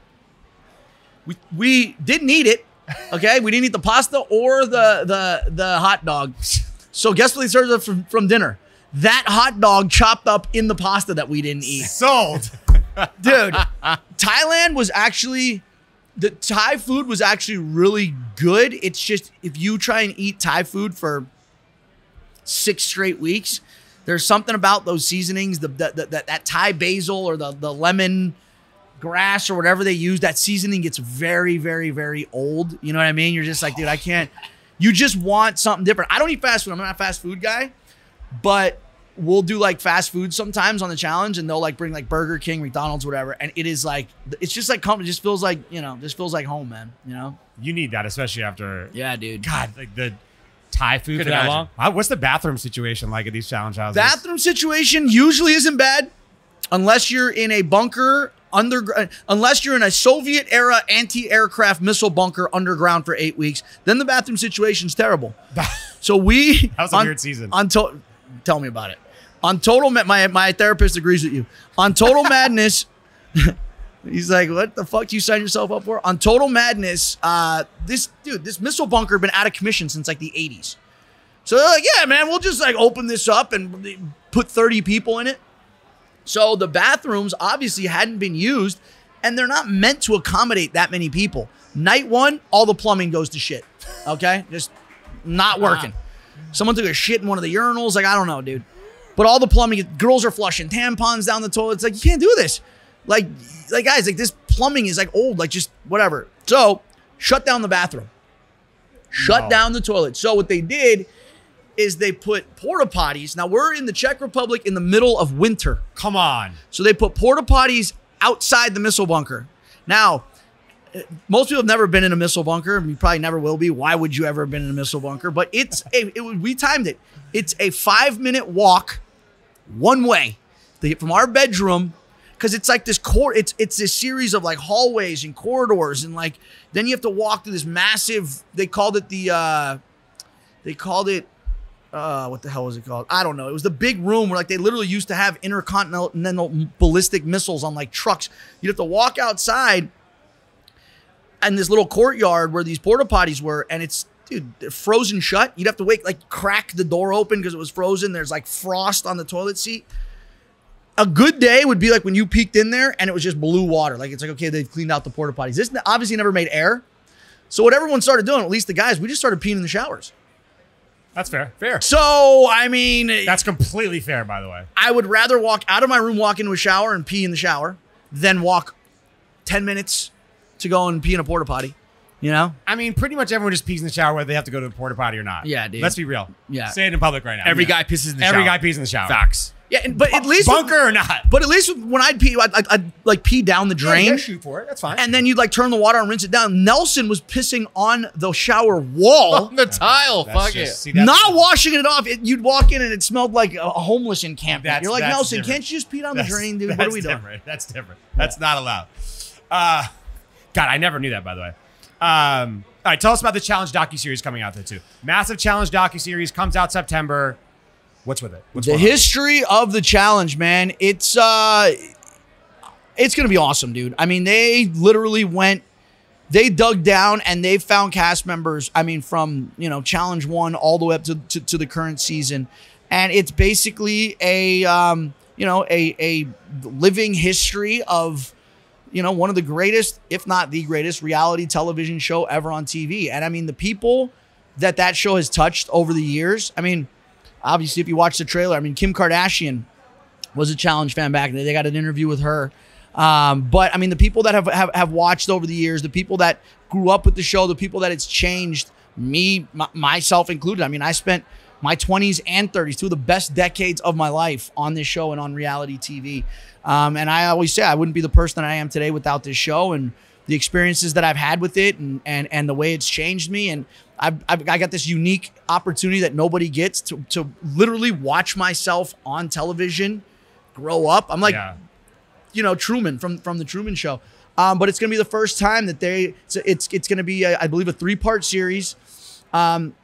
We we didn't eat it. Okay, we didn't eat the pasta or the the the hot dog. So guess what they served us from, from dinner? That hot dog chopped up in the pasta that we didn't eat Sold. [laughs] dude thailand was actually the thai food was actually really good it's just if you try and eat thai food for six straight weeks there's something about those seasonings the, the, the that, that thai basil or the, the lemon grass or whatever they use that seasoning gets very very very old you know what i mean you're just like dude i can't you just want something different i don't eat fast food i'm not a fast food guy but we'll do like fast food sometimes on the challenge and they'll like bring like Burger King, McDonald's, whatever. And it is like, it's just like, company just feels like, you know, just feels like home, man. You know? you need that, especially after Yeah, dude. God, like the Thai food Could for that long. What's the bathroom situation like at these challenge houses? Bathroom situation usually isn't bad unless you're in a bunker under, unless you're in a Soviet era anti-aircraft missile bunker underground for eight weeks, then the bathroom situation's terrible. So we [laughs] That was a on- weird season. On to- tell me about it. On total, my my therapist agrees with you. On total [laughs] madness, [laughs] he's like, "What the fuck do you sign yourself up for?" On total madness, uh, this dude, this missile bunker been out of commission since like the '80s. So they're like, "Yeah, man, we'll just like open this up and put 30 people in it." So the bathrooms obviously hadn't been used, and they're not meant to accommodate that many people. Night one, all the plumbing goes to shit. Okay, just not working. Someone took a shit in one of the urinals. Like I don't know, dude. But all the plumbing, girls are flushing tampons down the toilet. It's like you can't do this. Like, like guys, like this plumbing is like old. Like just whatever. So shut down the bathroom. Shut No. down the toilet. So what they did is they put porta potties. Now we're in the Czech Republic in the middle of winter. Come on. So they put porta potties outside the missile bunker. Now, uh, most people have never been in a missile bunker. You probably never will be. Why would you ever have been in a missile bunker? But it's a, it, we timed it. It's a five minute walk, one way, to get from our bedroom, because it's like this core. It's it's this series of like hallways and corridors, and like then you have to walk through this massive. They called it the. uh They called it uh, what the hell was it called? I don't know. It was the big room where like they literally used to have intercontinental ballistic missiles on like trucks. You'd have to walk outside and this little courtyard where these porta potties were, and it's dude frozen shut. You'd have to wait like crack the door open because it was frozen. There's like frost on the toilet seat. A good day would be like when you peeked in there and it was just blue water. Like it's like okay, they've cleaned out the porta potties. This obviously never made air. So what everyone started doing, at least the guys, we just started peeing in the showers. That's fair. Fair. So I mean, That's completely fair, by the way. I would rather walk out of my room, walk into a shower, and pee in the shower than walk 10 minutes to go and pee in a porta potty. You know? I mean, pretty much everyone just pees in the shower whether they have to go to a porta potty or not. Yeah, dude. Let's be real. Yeah. Say it in public right now. Every Yeah. guy pisses in the Every shower. Every guy pees in the shower. Facts. Yeah, and, but at least bunker or not. But at least when I'd pee, I'd, I'd, I'd like pee down the drain. Yeah, shoot for it. That's fine. and then you'd like turn the water and rinse it down. Nelson was pissing on the shower wall, On the tile. That's Fuck just- it. see, that's- not washing it off. It, you'd walk in and it smelled like a, a homeless encampment. That's- You're like that's Nelson, different. can't you just pee down the That's- drain, dude? What are we doing? different. That's different. That's not allowed. Uh, God, I never knew that. By the way. Um, all right, tell us about the challenge docu series coming out there too. Massive challenge docu series comes out September. What's with it? What's The history of the challenge, man. It's uh it's gonna be awesome, dude. I mean, they literally went they dug down and they found cast members, I mean, from you know, challenge one all the way up to, to, to the current season. And it's basically a um, you know, a a living history of you know, one of the greatest, if not the greatest, reality television show ever on TV. And I mean, the people that that show has touched over the years. I mean, obviously, if you watch the trailer, I mean, Kim Kardashian was a challenge fan back then. They got an interview with her. Um, but I mean, the people that have, have have watched over the years, the people that grew up with the show, the people that it's changed, me myself included. I mean, I spent my 20s and 30s, two of the best decades of my life on this show and on reality TV. Um, and I always say I wouldn't be the person that I am today without this show and the experiences that I've had with it and and and the way it's changed me. And I've, I've I got this unique opportunity that nobody gets to to literally watch myself on television grow up. I'm like yeah. you know Truman from from the Truman Show. Um, but it's going to be the first time that they it's it's, it's going to be a, I believe a three part series. Um,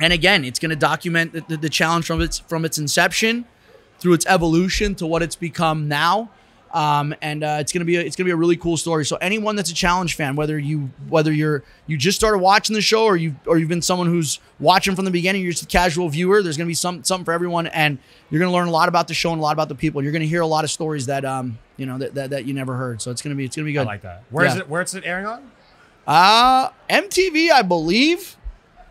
and again, it's going to document the, the, the challenge from its from its inception through its evolution to what it's become now. Um, and uh, it's gonna be a, it's gonna be a really cool story. So anyone that's a challenge fan, whether you whether you're you just started watching the show or you or you've been someone who's watching from the beginning, you're just a casual viewer. There's gonna be some something for everyone, and you're gonna learn a lot about the show and a lot about the people. You're gonna hear a lot of stories that um you know that that, that you never heard. So it's gonna be it's gonna be good. I like that. Where is Yeah. it? Where's it airing on? Uh MTV, I believe.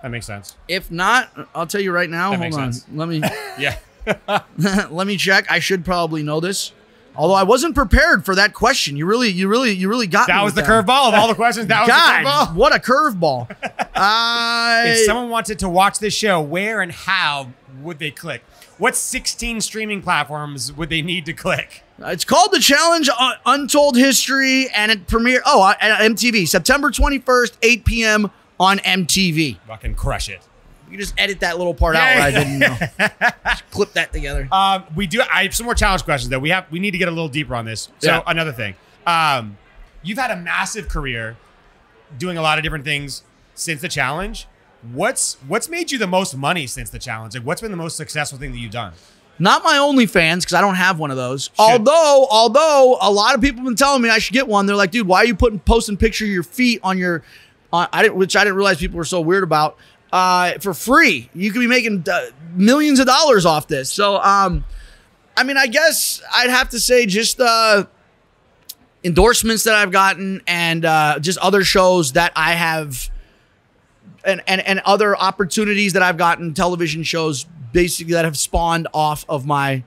That makes sense. If not, I'll tell you right now. That Hold on. sense. Let me [laughs] Yeah. [laughs] let me check. I should probably know this. Although I wasn't prepared for that question. You really, you really, you really got me That was the curveball of all the questions. That was God, the curveball. what a curveball! [laughs] I If someone wanted to watch this show, where and how would they click? What 16 streaming platforms would they need to click? it's called the Challenge Untold History, and it premiered. Oh, uh, at MTV, September twenty first, eight p.m. on MTV. Fucking crush it. You just edit that little part out where I didn't know. [laughs] Just clip that together. Um, we do. I have some more challenge questions though. We have. We need to get a little deeper on this. So Yeah. another thing. Um, you've had a massive career, doing a lot of different things since the challenge. What's what's made you the most money since the challenge? Like, what's been the most successful thing that you've done? Not my OnlyFans because I don't have one of those. Although, although a lot of people have been telling me I should get one. They're like, dude, why are you putting posting picture of your feet on your? On, I didn't, which I didn't realize people were so weird about. Uh, for free, you could be making uh, millions of dollars off this. So, um, I mean, I guess I'd have to say just uh, endorsements that I've gotten and uh, just other shows that I have and, and and other opportunities that I've gotten television shows basically that have spawned off of my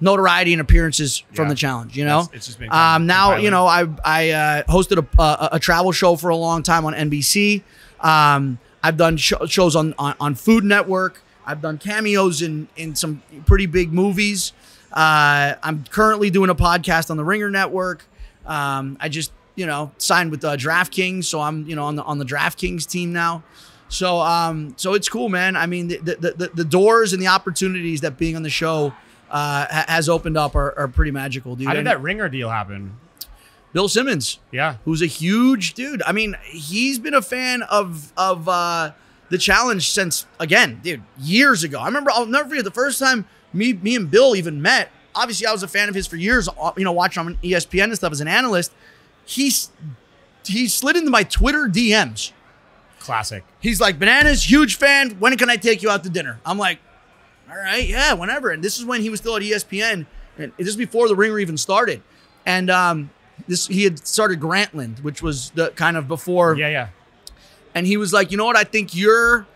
notoriety and appearances from Yeah. the challenge you know It's- it's just been um now you know I I uh, hosted a, a a travel show for a long time on NBC um I've done sh- shows on, on on Food Network I've done cameos in in some pretty big movies uh I'm currently doing a podcast on the Ringer Network um I just you know signed with uh, DraftKings so I'm you know on the on the DraftKings team now so um, so it's cool, man. I mean, the the, the, the doors and the opportunities that being on the show uh, ha- has opened up are, are pretty magical, dude. How did that ringer deal happen? Bill Simmons, Yeah. who's a huge dude. I mean, he's been a fan of of uh, the challenge since again, dude, years ago. I remember I'll never forget the first time me me and Bill even met. Obviously, I was a fan of his for years. uh, You know, watching on ESPN and stuff as an analyst. He's he slid into my Twitter DMs. Classic. He's like, Bananas, huge fan. When can I take you out to dinner? I'm like, all right, yeah, whenever. And this is when he was still at ESPN. And this is before the ringer even started. And um, this he had started Grantland, which was the kind of before. Yeah, yeah. And he was like, you know what? I think you're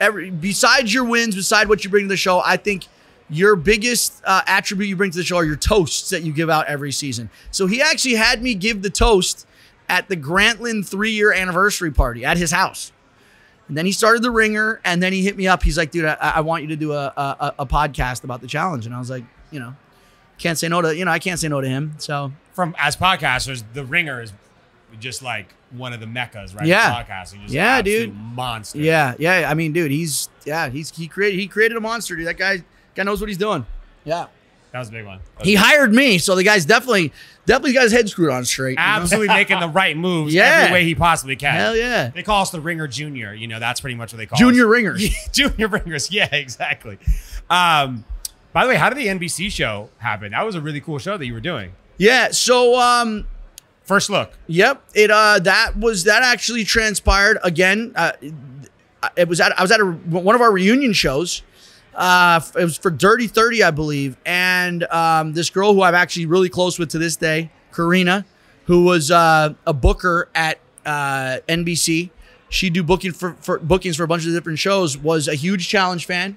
every besides your wins, beside what you bring to the show, I think your biggest uh, attribute you bring to the show are your toasts that you give out every season. So he actually had me give the toast at the Grantland three year anniversary party at his house. And then he started the ringer, and then he hit me up. He's like, "Dude, I, I want you to do a, a a podcast about the challenge." And I was like, "You know, can't say no to you know I can't say no to him." So From as podcasters, the Ringer is just like one of the meccas, right? Yeah. podcasting, just Yeah, dude. monster. yeah, yeah. I mean, dude, he's yeah, he's he created he created a monster, dude. That guy guy knows what he's doing. Yeah, that was a big one. That was he hired me, so the guy's definitely definitely got his head screwed on straight. you know? absolutely [laughs] making the right moves Yeah. every way he possibly can. Hell yeah. They call us the Ringer Junior. You know, that's pretty much what they call Junior us. ringers. [laughs] Junior Ringers. Yeah, [laughs] exactly. Um, by the way, how did the NBC show happen? That was a really cool show that you were doing. Yeah. So um, First look. Yep. It uh that was that actually transpired again. Uh, it was at I was at a, one of our reunion shows. Uh, it was for Dirty Thirty, I believe, and um, this girl who I'm actually really close with to this day, Karina, who was uh, a booker at uh, NBC. She do booking for, for bookings for a bunch of different shows. Was a huge challenge fan.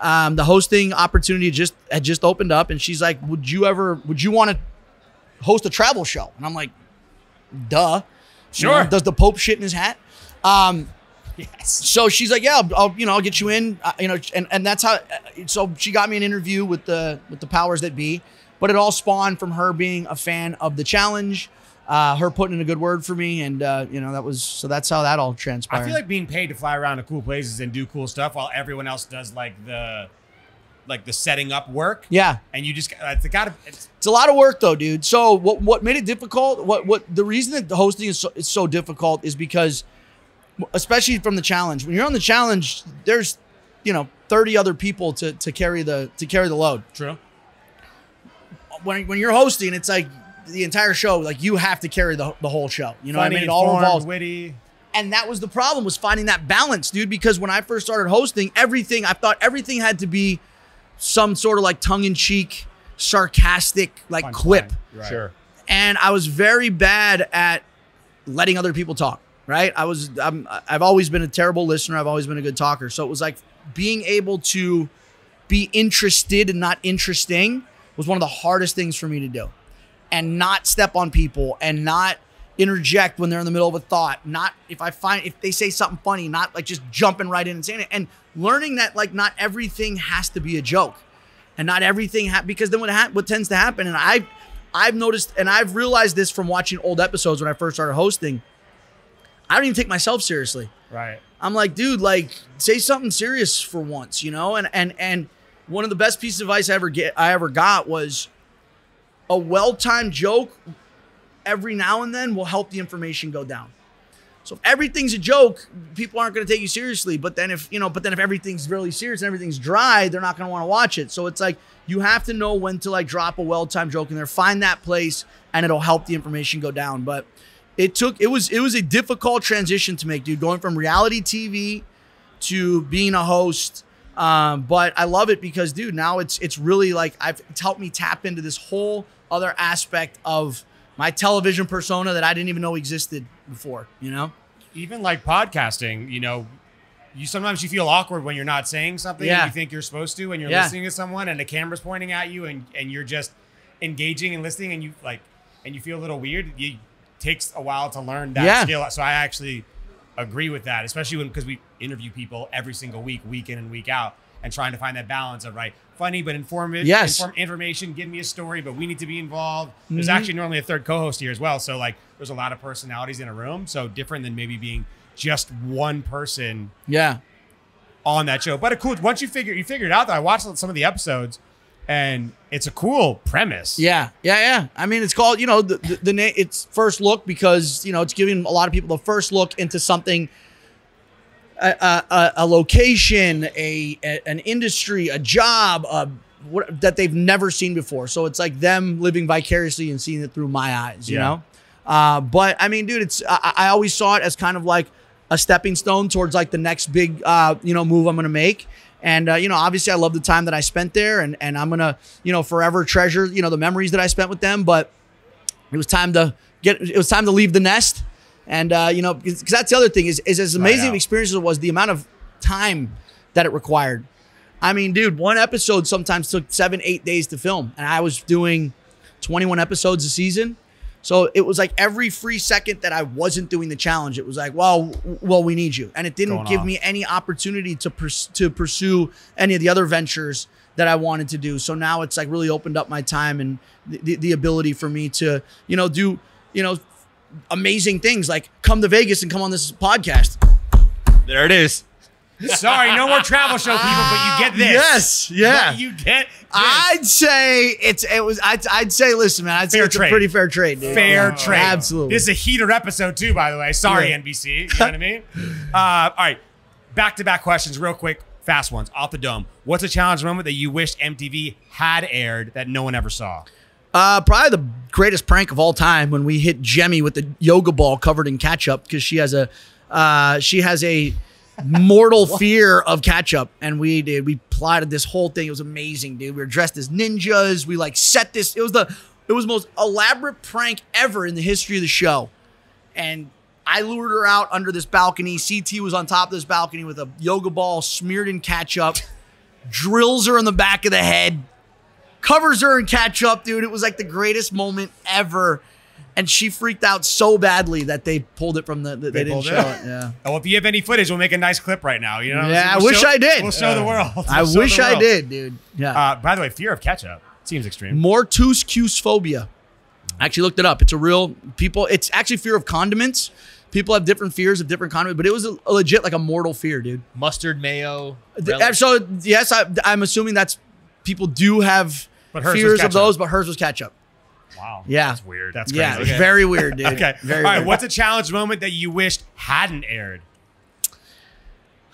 Um, the hosting opportunity just had just opened up, and she's like, "Would you ever? Would you want to host a travel show?" And I'm like, duh. You know, Sure. does the Pope shit in his hat? Um, Yes. so she's like, yeah, I'll, I'll you know, I'll get you in, uh, you know, and, and that's how. uh, So she got me an interview with the with the powers that be, but it all spawned from her being a fan of the challenge, uh, her putting in a good word for me, and uh, you know that was so that's how that all transpired. I feel like being paid to fly around to cool places and do cool stuff while everyone else does like the like the setting up work. yeah, And you just it's got to it's It's a lot of work though, dude. So what what made it difficult? What what the reason that the hosting is so, is so difficult is because, especially from the challenge. When you're on the challenge, there's, you know, 30 other people to to carry the to carry the load. true. When when you're hosting, it's like the entire show. Like you have to carry the, the whole show. You know what I mean? It all involves witty. and that was the problem was finding that balance dude because when i first started hosting everything i thought everything had to be some sort of like tongue-in-cheek sarcastic like Punchline. quip Right. Sure. and i was very bad at letting other people talk right i was I'm, i've always been a terrible listener i've always been a good talker so it was like being able to be interested and not interesting was one of the hardest things for me to do and not step on people and not interject when they're in the middle of a thought not if i find if they say something funny not like just jumping right in and saying it and learning that like not everything has to be a joke and not everything ha- because then what ha- what tends to happen and i i've noticed and i've realized this from watching old episodes when i first started hosting i don't even take myself seriously Right. I'm like, dude, like say something serious for once, you know? And and and one of the best pieces of advice I ever get I ever got was a well-timed joke every now and then will help the information go down. So if everything's a joke, people aren't going to take you seriously. But then if you know, but then if everything's really serious and everything's dry, they're not going to want to watch it. So it's like you have to know when to like drop a well-timed joke in there, find that place, and it'll help the information go down. But it took it was it was a difficult transition to make, dude. Going from reality TV to being a host. Um, but I love it because, dude, now it's it's really like I've it's helped me tap into this whole other aspect of my television persona that I didn't even know existed before. You know? Even like podcasting, you know, you sometimes you feel awkward when you're not saying something Yeah. you think you're supposed to, and you're Yeah. listening to someone, and the camera's pointing at you, and and you're just engaging and listening, and you like, and you feel a little weird. It takes a while to learn that Yeah. skill. So I actually agree with that, especially when because we interview people every single week, week in and week out, and trying to find that balance of right, funny but informative, Yes. inform- information, give me a story, but we need to be involved. There's Mhm. actually normally a third co-host here as well, so like there's a lot of personalities in a room, so different than maybe being just one person Yeah. on that show. But a cool once you figure you figure it out. Though I watched some of the episodes, and it's a cool premise. Yeah, yeah, yeah. I mean, it's called you know the the, the na- it's first look because you know it's giving a lot of people the first look into something, a a, a, a location, a, a an industry, a job, a, what, that they've never seen before. So it's like them living vicariously and seeing it through my eyes. You Yeah. know, uh, but I mean, dude, it's I, I always saw it as kind of like a stepping stone towards like the next big uh, you know move I'm gonna make. And uh, you know, obviously, I love the time that I spent there, and and I'm gonna you know forever treasure you know the memories that I spent with them. But it was time to get it was time to leave the nest, and uh, you know because that's the other thing is is as amazing of experience as it was the amount of time that it required. I mean, dude, one episode sometimes took seven eight days to film, and I was doing 21 episodes a season. So it was like every free second that I wasn't doing the challenge, it was like, well, well, we need you, and it didn't Going give me any opportunity to pers- to pursue any of the other ventures that I wanted to do. So now it's like really opened up my time and the, the, the ability for me to, you know, do, you know, amazing things like come to Vegas and come on this podcast. There it is. Sorry, no more travel show people, but you get this. Yes, yeah. But you get this. I'd say it's it was I'd, I'd say listen man I'd say it's trade. a pretty fair trade dude. Fair Yeah, trade. absolutely This is a heater episode too, by the way. Sorry, Yeah. NBC. You know what I mean? [laughs] Uh, all right, back to back questions, real quick, fast ones off the dome. What's a challenge moment that you wished MTV had aired that no one ever saw? Uh, probably the greatest prank of all time when we hit Jemmye with the yoga ball covered in ketchup because she has a uh, she has a mortal [laughs] fear of ketchup, and we did we plotted this whole thing. It was amazing, dude. We were dressed as ninjas. We like set this. It was the it was the most elaborate prank ever in the history of the show, and. I lured her out under this balcony. CT was on top of this balcony with a yoga ball smeared in ketchup, [laughs] drills her in the back of the head, covers her in ketchup, dude. It was like the greatest moment ever. And she freaked out so badly that they pulled it from the. the they, didn't show it? it. Yeah. [laughs] Oh, if you have any footage, we'll make a nice clip right now. You know? Yeah, I We'll wish show- I did. We'll show the world. I [laughs] We'll show wish the I did, dude. Yeah. Uh, by the way, fear of ketchup seems extreme. Mortuusequusphobia. I actually looked it up. It's a real people. It's actually fear of condiments. People have different fears of different condiments, but it was a, a legit like a mortal fear, dude. Mustard, mayo. Th- relish. So yes, I, I'm assuming that's people do have But hers fears of those, but hers was ketchup. Wow. Yeah. That's weird. That's crazy. Yeah, Okay. very weird, dude. Okay. Very All right. weird. What's a challenge moment that you wished hadn't aired?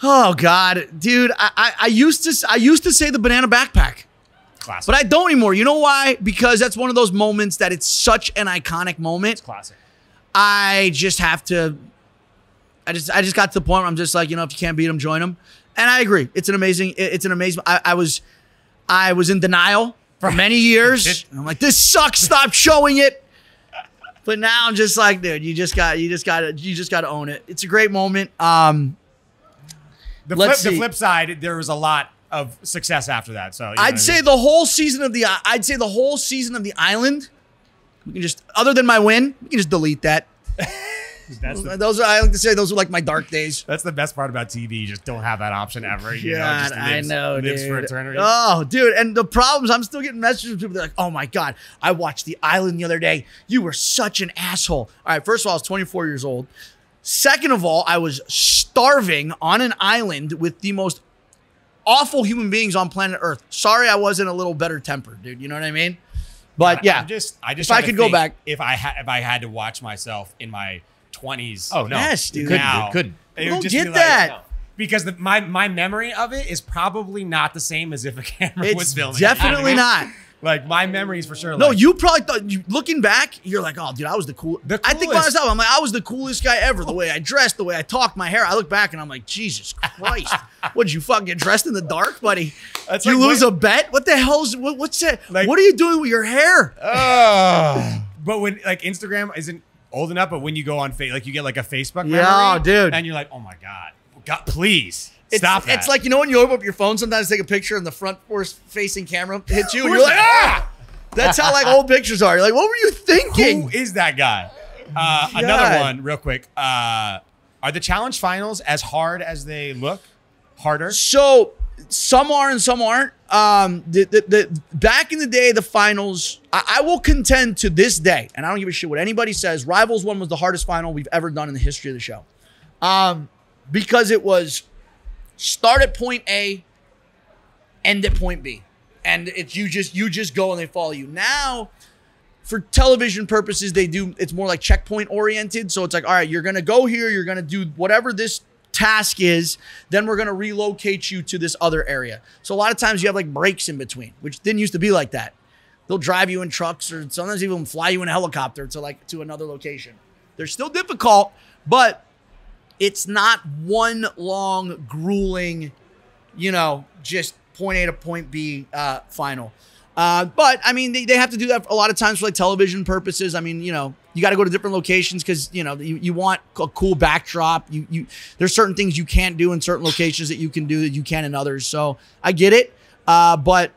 Oh God, dude, I, I I used to I used to say the banana backpack, Classic. but I don't anymore. You know why? Because that's one of those moments that it's such an iconic moment. It's classic. I just have to. I just I just got to the point where I'm just like you know if you can't beat them, join them, and I agree. It's an amazing. It's an amazing. I, I was, I was in denial for many years. And I'm like this sucks. Stop showing it. But now I'm just like, dude, you just got, you just got to, you just got to own it. It's a great moment. Um, The flip, the flip side, there was a lot of success after that. So you know what I I'd mean? say the whole season of the I'd say the whole season of the island. We can just other than my win, we can just delete that. [laughs] that's the, Those are I like to say those are like my dark days. that's the best part about TV. You just don't have that option ever. You know, God, I know, lives dude. for eternity. Oh, dude, and the problems I'm still getting messages from people. They're like, "Oh my god, I watched The Island the other day. You were such an asshole." All right, first of all, I was 24 years old. Second of all, I was starving on an island with the most awful human beings on planet Earth. Sorry, I wasn't a little better tempered, dude. You know what I mean? But yeah, I'm just I just If I could go back- if I had if I had to watch myself in my 20s. Oh no, Yes, dude. Couldn't, now, couldn't. it would don't get be like- that. because the, my my memory of it is probably not the same as if a [laughs] camera was it's filming. it. definitely not. Like my memories for sure. No, like, you probably thought. You, looking back, you're like, "Oh, dude, I was the cool." The I think coolest. myself, I'm like, I was the coolest guy ever. The oh. way I dressed, the way I talked, my hair. I look back and I'm like, Jesus Christ, [laughs] what did you fucking get dressed in the dark, buddy? That's you like lose what- a bet? What the hell's what, what's that? Like- what are you doing with your hair? Oh. but when like Instagram isn't old enough, but when you go on fa- like you get like a Facebook memory, Yeah, dude. and you're like, oh my god, God, please It's, stop that. It's like you know when you open up your phone, sometimes take a picture and the front force facing camera hits you, [laughs] and you're like, ah. That's how like old pictures are. You're like, what were you thinking? who is that guy? Uh, another one, real quick. Uh, are the challenge finals as hard as they look? Harder? So some are and some aren't. Um, the, the, the back in the day, the finals. I, I will contend to this day, and I don't give a shit what anybody says. Rivals one was the hardest final we've ever done in the history of the show, um, because it was start at point A, end at point B, and it's you just you just go and they follow you. Now, for television purposes, they do it's more like checkpoint oriented. So it's like, all right, you're gonna go here, you're gonna do whatever this task is, then we're gonna relocate you to this other area. So a lot of times you have like breaks in between, which didn't used to be like that. They'll drive you in trucks or sometimes even fly you in a helicopter to like to another location. They're still difficult, but it's not one long, grueling, you know, just point A to point B uh, final. Uh, but I mean, they, they have to do that a lot of times for like television purposes. I mean, you know, you got to go to different locations because you know you, you want a cool backdrop. You you there's certain things you can't do in certain locations that you can do that you can in others. So I get it, uh, but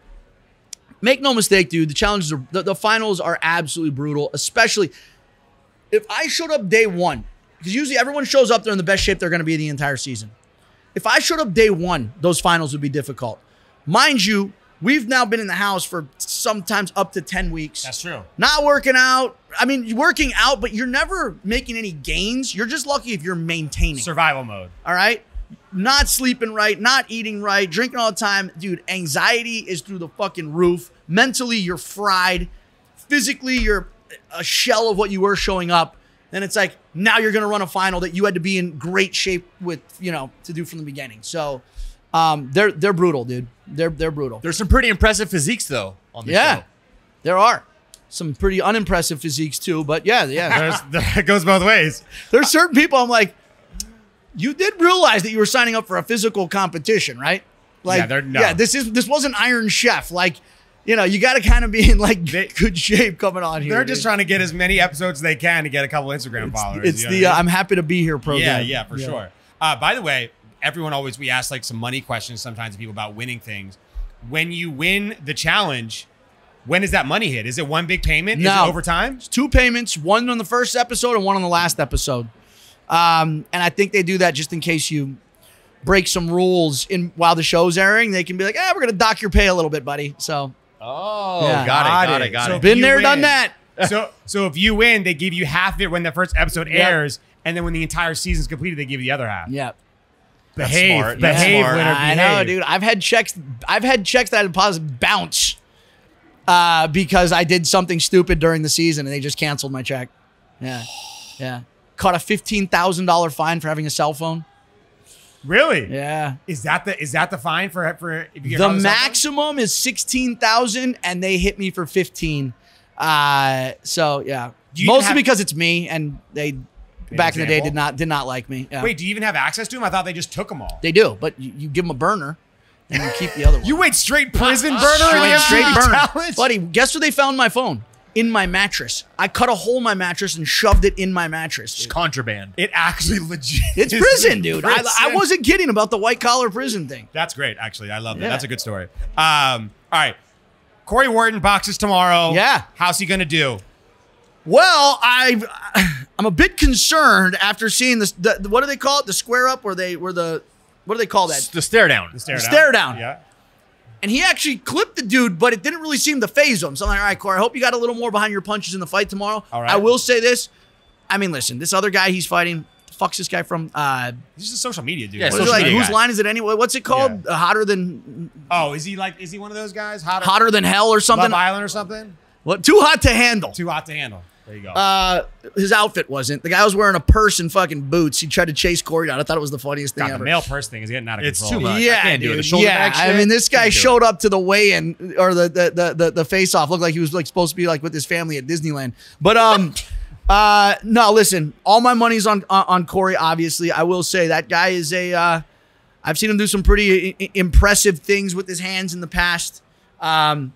make no mistake, dude. The challenges are the, the finals are absolutely brutal, especially if I showed up day one, because usually everyone shows up, they're in the best shape they're going to be the entire season. If I showed up day one, those finals would be difficult. Mind you, we've now been in the house for sometimes up to 10 weeks. That's true. Not working out. I mean, working out, but you're never making any gains. You're just lucky if you're maintaining. Survival mode. All right. Not sleeping right, not eating right, drinking all the time. Dude, anxiety is through the fucking roof. Mentally, you're fried. Physically, you're a shell of what you were showing up. And it's like now you're going to run a final that you had to be in great shape with, you know, to do from the beginning. So um, they're they're brutal, dude. They're they're brutal. There's some pretty impressive physiques though on the yeah, show. there are some pretty unimpressive physiques too. But yeah, yeah. There's, [laughs] it goes both ways. There's certain people I'm like, you did realize that you were signing up for a physical competition, right? Like, Yeah, no. yeah, this is this wasn't Iron Chef. Like, you know, you got to kind of be in like [laughs] good shape coming on here. They're just dude. trying to get as many episodes as they can to get a couple Instagram followers. It's you know the what I uh, mean? I'm happy to be here yeah, program. yeah, yeah, for sure. Uh, by the way, everyone always we ask like some money questions sometimes to people about winning things. When you win the challenge, when does that money hit? Is it one big payment? Is No. it over time? Two payments, one on the first episode and one on the last episode. Um, and I think they do that just in case you break some rules in while the show's airing. They can be like, "Ah, we're gonna dock your pay a little bit, buddy." So Oh, Yeah. got, Got it, got it. it, got So it. been you there, done that. so so if you win, they give you half of it when the first episode Yeah. airs, and then when the entire season's completed, they give you the other half. Yeah. That's Behave, smart. That's behave, smart. winner, I behave. know, dude. I've had checks. I've had checks that I deposited bounce uh, because I did something stupid during the season and they just canceled my check. Yeah, yeah. Caught a fifteen thousand dollar fine for having a cell phone. Really? Yeah. Is that the is that the fine for for if you The caught with a cell phone? maximum is sixteen thousand, and they hit me for fifteen. Uh, so yeah, Do you even mostly have- because it's me, and they back in the day did not did not like me. Yeah. Wait, do you even have access to them? I thought they just took them all. they do, but you, you give them a burner, and you keep the other one. You went straight prison [laughs] burner Straight, straight burner. challenge? Buddy, guess where they found my phone? In my mattress. I cut a hole in my mattress and shoved it in my mattress. It's Contraband. It actually [laughs] legit. It's prison, dude. I, I wasn't kidding about the white collar prison thing. That's great, actually. I love that. Yeah. That's a good story. Um, all right. Corey Wharton boxes tomorrow. Yeah. How's he gonna do? Well, I I'm a bit concerned after seeing this. The, the- what do they call it? The square up, where they where the what do they call that? The stare down. Stare, Stare down. Yeah. And he actually clipped the dude, but it didn't really seem to phase him. So I'm like, all right, Corey, I hope you got a little more behind your punches in the fight tomorrow. All right. I will say this. I mean, listen, this other guy he's fighting. The fuck's this guy from? Uh, This is social media, dude. Yeah, what is it social like, media whose guy. line is it anyway? What's it called? Uh, hotter than Oh, is he like? Is he one of those guys? Hot hotter than hell or something? Love Island or something? What? Too hot to handle. Too hot to handle. There you go. Uh, his outfit wasn't. The guy was wearing a purse and fucking boots. He tried to chase Corey down. I thought it was the funniest thing God, the ever. male purse thing is getting out of It's control. too much. I Yeah, can't do it. The shoulder yeah, bag I mean, this guy can't it. showed up to the weigh-in or the the the the, the face-off. Looked like he was like supposed to be like with his family at Disneyland. But um, [laughs] uh, no, listen. All my money's on on, on Corey. Obviously, I will say that guy is a. Uh, I've seen him do some pretty I- I- impressive things with his hands in the past. Um,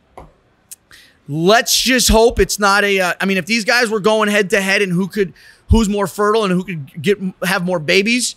let's just hope it's not a. Uh, I mean, if these guys were going head to head and who could, who's more fertile and who could get have more babies,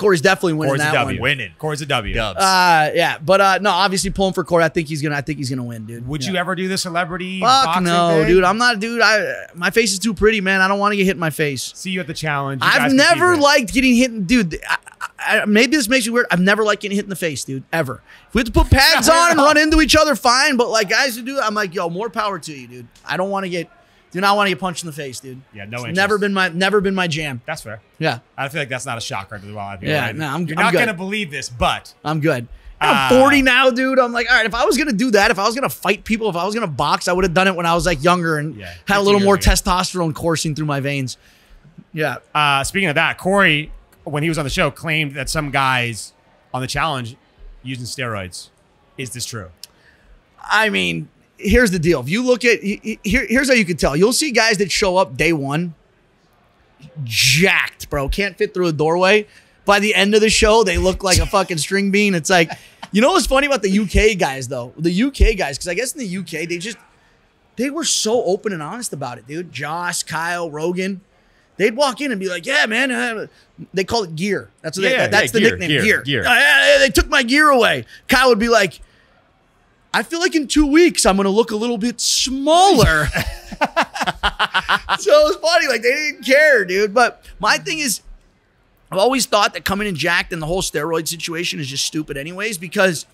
Corey's definitely winning Corey's that W. one. Winning. Corey's a W. Dubs. Uh, yeah, but uh, no, obviously pulling for Corey. I think he's gonna. I think he's gonna win, dude. Would Yeah. you ever do the celebrity Fuck boxing no, thing? dude. I'm not, dude. I my face is too pretty, man. I don't want to get hit in my face. See you at the challenge. You I've never liked getting hit, in- dude. I, I, maybe this makes you weird. I've never liked getting hit in the face, dude. Ever. If we have to put [laughs] pads No, on and run into each other, fine. But like guys who do, it, I'm like, yo, more power to you, dude. I don't want to get, do not want to get punched in the face, dude. Yeah, no It's interest. Never been my, never been my jam. That's fair. Yeah, I feel like that's not a shocker to a lot of people. Yeah, right? no, I'm- You're I'm not good. gonna believe this, but I'm good. I'm 40 now, dude. I'm like, all right, if I was gonna do that, if I was gonna fight people, if I was gonna box, I would have done it when I was like younger and Yeah, had a little more testosterone coursing through my veins. Yeah. uh, speaking of that, Corey, when he was on the show, claimed that some guys on the challenge using steroids. Is this true? I mean, here's the deal. If you look at he- he- here, here's how you can tell. You'll see guys that show up day one, jacked, bro, can't fit through a doorway. By the end of the show, they look like a fucking string bean. It's like, you know what's funny about the UK guys though? The UK guys, because I guess in the UK they just they were so open and honest about it, dude. Josh, Kyle, Rogan. They'd walk in and be like, "Yeah, man." Uh, they call it gear. That's what Yeah, they, that's yeah, the gear, nickname. gear, Gear. "Uh, they took my gear away. Kyle would be like, I feel like in two weeks I'm gonna look a little bit smaller. [laughs] so it's funny, like they didn't care, dude. But my thing is, I've always thought that coming in jacked and the whole steroid situation is just stupid, anyways, because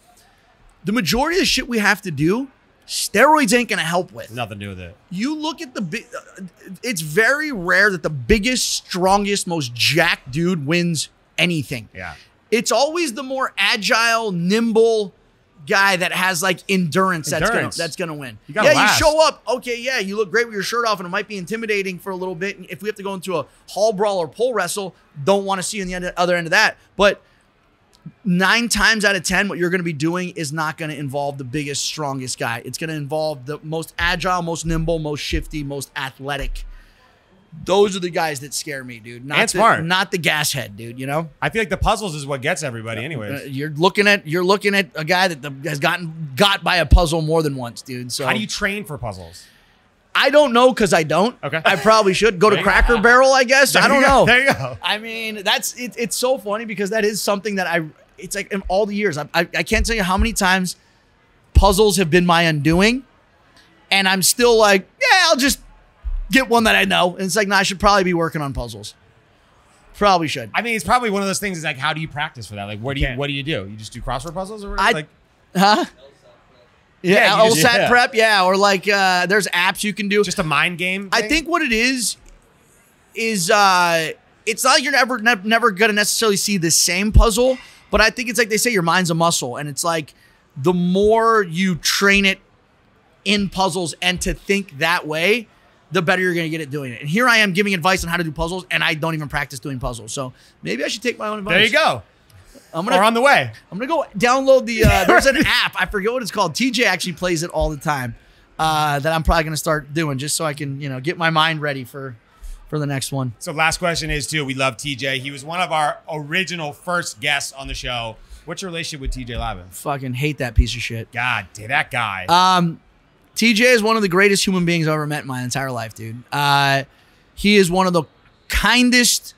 the majority of the shit we have to do, steroids ain't gonna help with. Nothing to do with it. You look at the big, uh, it's very rare that the biggest, strongest, most jacked dude wins anything. Yeah. It's always the more agile, nimble guy that has like endurance, that's gonna that's gonna win. You yeah, last. you show up. Okay, yeah, you look great with your shirt off, and it might be intimidating for a little bit. And if we have to go into a hall brawl or pole wrestle, don't want to see you on the end, other end of that. But nine times out of ten, what you're going to be doing is not going to involve the biggest, strongest guy. It's going to involve the most agile, most nimble, most shifty, most athletic. Those are the guys that scare me, dude. Not And the, not the gas head, dude. You know, I feel like the puzzles is what gets everybody, anyways. Uh, you're looking at you're looking at a guy that the, has gotten got by a puzzle more than once, dude. So How do you train for puzzles? I don't know because I don't. Okay. I probably should go to There. Cracker Barrel. I guess I don't know. There you go. I mean, that's it, it's so funny because that is something that I. It's like in all the years, I, I I can't tell you how many times puzzles have been my undoing, and I'm still like, yeah, I'll just get one that I know. And it's like, nah, I should probably be working on puzzles. Probably should. I mean, it's probably one of those things. Is like, how do you practice for that? Like, what do you Can't. what do you do? You just do crossword puzzles, or I- like Huh? Yeah, Yeah, you just- LSAT yeah. prep, yeah, or like uh, there's apps you can do. just a mind game? I think what it is is uh it's not like you're never ne- never gonna necessarily see the same puzzle, but I think it's like they say your mind's a muscle, and it's like the more you train it in puzzles and to think that way, the better you're gonna get at doing it. And here I am giving advice on how to do puzzles, and I don't even practice doing puzzles. So maybe I should take my own advice. There you go. I'm gonna on the way. I'm gonna go download the. Uh, [laughs] there's an app. I forget what it's called. TJ actually plays it all the time. Uh, that I'm probably gonna start doing just so I can you know get my mind ready for for the next one. So last question is too. We love TJ. He was one of our original first guests on the show. What's your relationship with TJ Lavin? Fucking hate that piece of shit. God, damn, that guy. Um, TJ is one of the greatest human beings I've ever met in my entire life, dude. Uh, he is one of the kindest.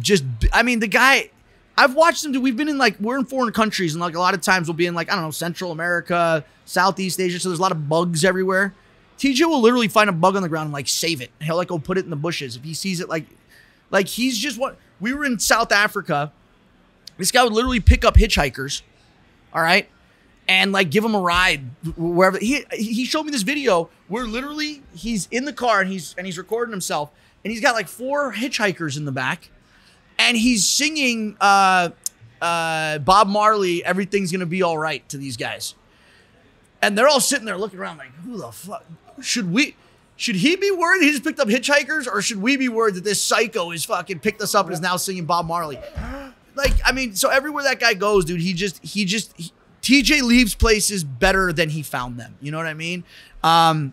Just, I mean, the guy. I've watched him do. We've been in like we're in foreign countries, and like a lot of times we'll be in like I don't know Central America, Southeast Asia. So there's a lot of bugs everywhere. TJ will literally find a bug on the ground and like save it. He'll like go put it in the bushes if he sees it. Like, like he's just what we were in South Africa. This guy would literally pick up hitchhikers. All right and like give him a ride wherever he he showed me this video where literally he's in the car and he's and he's recording himself and he's got like four hitchhikers in the back and he's singing uh uh Bob Marley everything's gonna be all right to these guys. And they're all sitting there looking around like who the fuck should we should he be worried he just picked up hitchhikers or should we be worried that this psycho is fucking picked us up and is now singing Bob Marley? Like I mean, so everywhere that guy goes, dude, he just he just he, TJ leaves places better than he found them. You know what I mean? Um,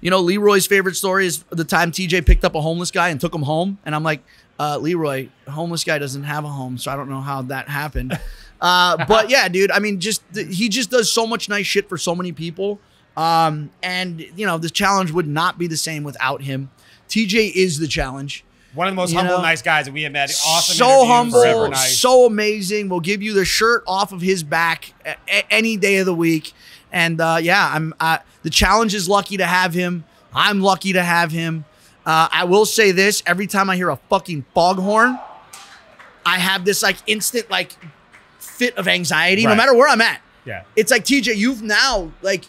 you know, Leroy's favorite story is the time TJ picked up a homeless guy and took him home, and I'm like, uh, Leroy, homeless guy doesn't have a home, so I don't know how that happened. Uh, [laughs] but yeah, dude, I mean, just he just does so much nice shit for so many people. Um, and you know, this challenge would not be the same without him. TJ is the challenge. One of the most you humble, know, nice guys that we have met. Awesome. so humble, nice. so amazing. We'll give you the shirt off of his back any day of the week. And uh, yeah, I'm uh, the challenge is lucky to have him. I'm lucky to have him. Uh, I will say this: every time I hear a fucking foghorn, I have this like instant like fit of anxiety, no matter where I'm at. yeah. It's like TJ, you've now like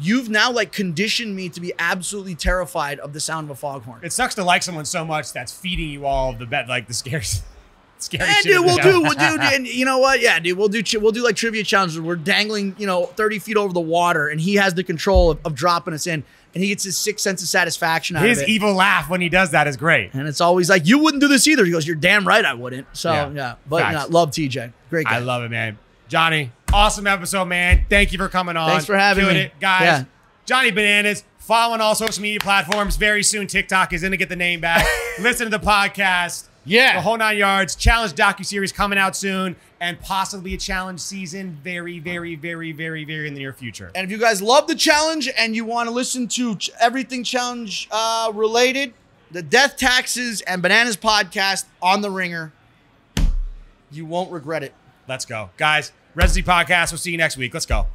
you've now like conditioned me to be absolutely terrified of the sound of a foghorn. It sucks to like someone so much that's feeding you all of the bet like the scares. scary [laughs] Yeah, dude, we'll do, we'll do, [laughs] and you know what? Yeah, dude, we'll do, we'll do like trivia challenges. We're dangling, you know, thirty feet over the water, and he has the control of, of dropping us in, and he gets his sixth sense of satisfaction out His of it. evil laugh when he does that is great. and it's always like, you wouldn't do this either. He goes, you're damn right, I wouldn't. So Yeah. yeah, but yeah, love TJ, great guy. I love it, man. Johnny, awesome episode, man. Thank you for coming on. Thanks for having Killing me. it, guys. Yeah. Johnny Bananas. Follow on all social media platforms. Very soon, TikTok is going to get the name back. [laughs] Listen to the podcast. Yeah. The whole nine yards. Challenge docu series coming out soon, and possibly a challenge season very, very, very, very, very in the near future. And if you guys love the challenge and you want to listen to ch- everything challenge uh, related, the Death Taxes and Bananas podcast on the Ringer, you won't regret it. Let's go, guys. Residency podcast. We'll see you next week. Let's go.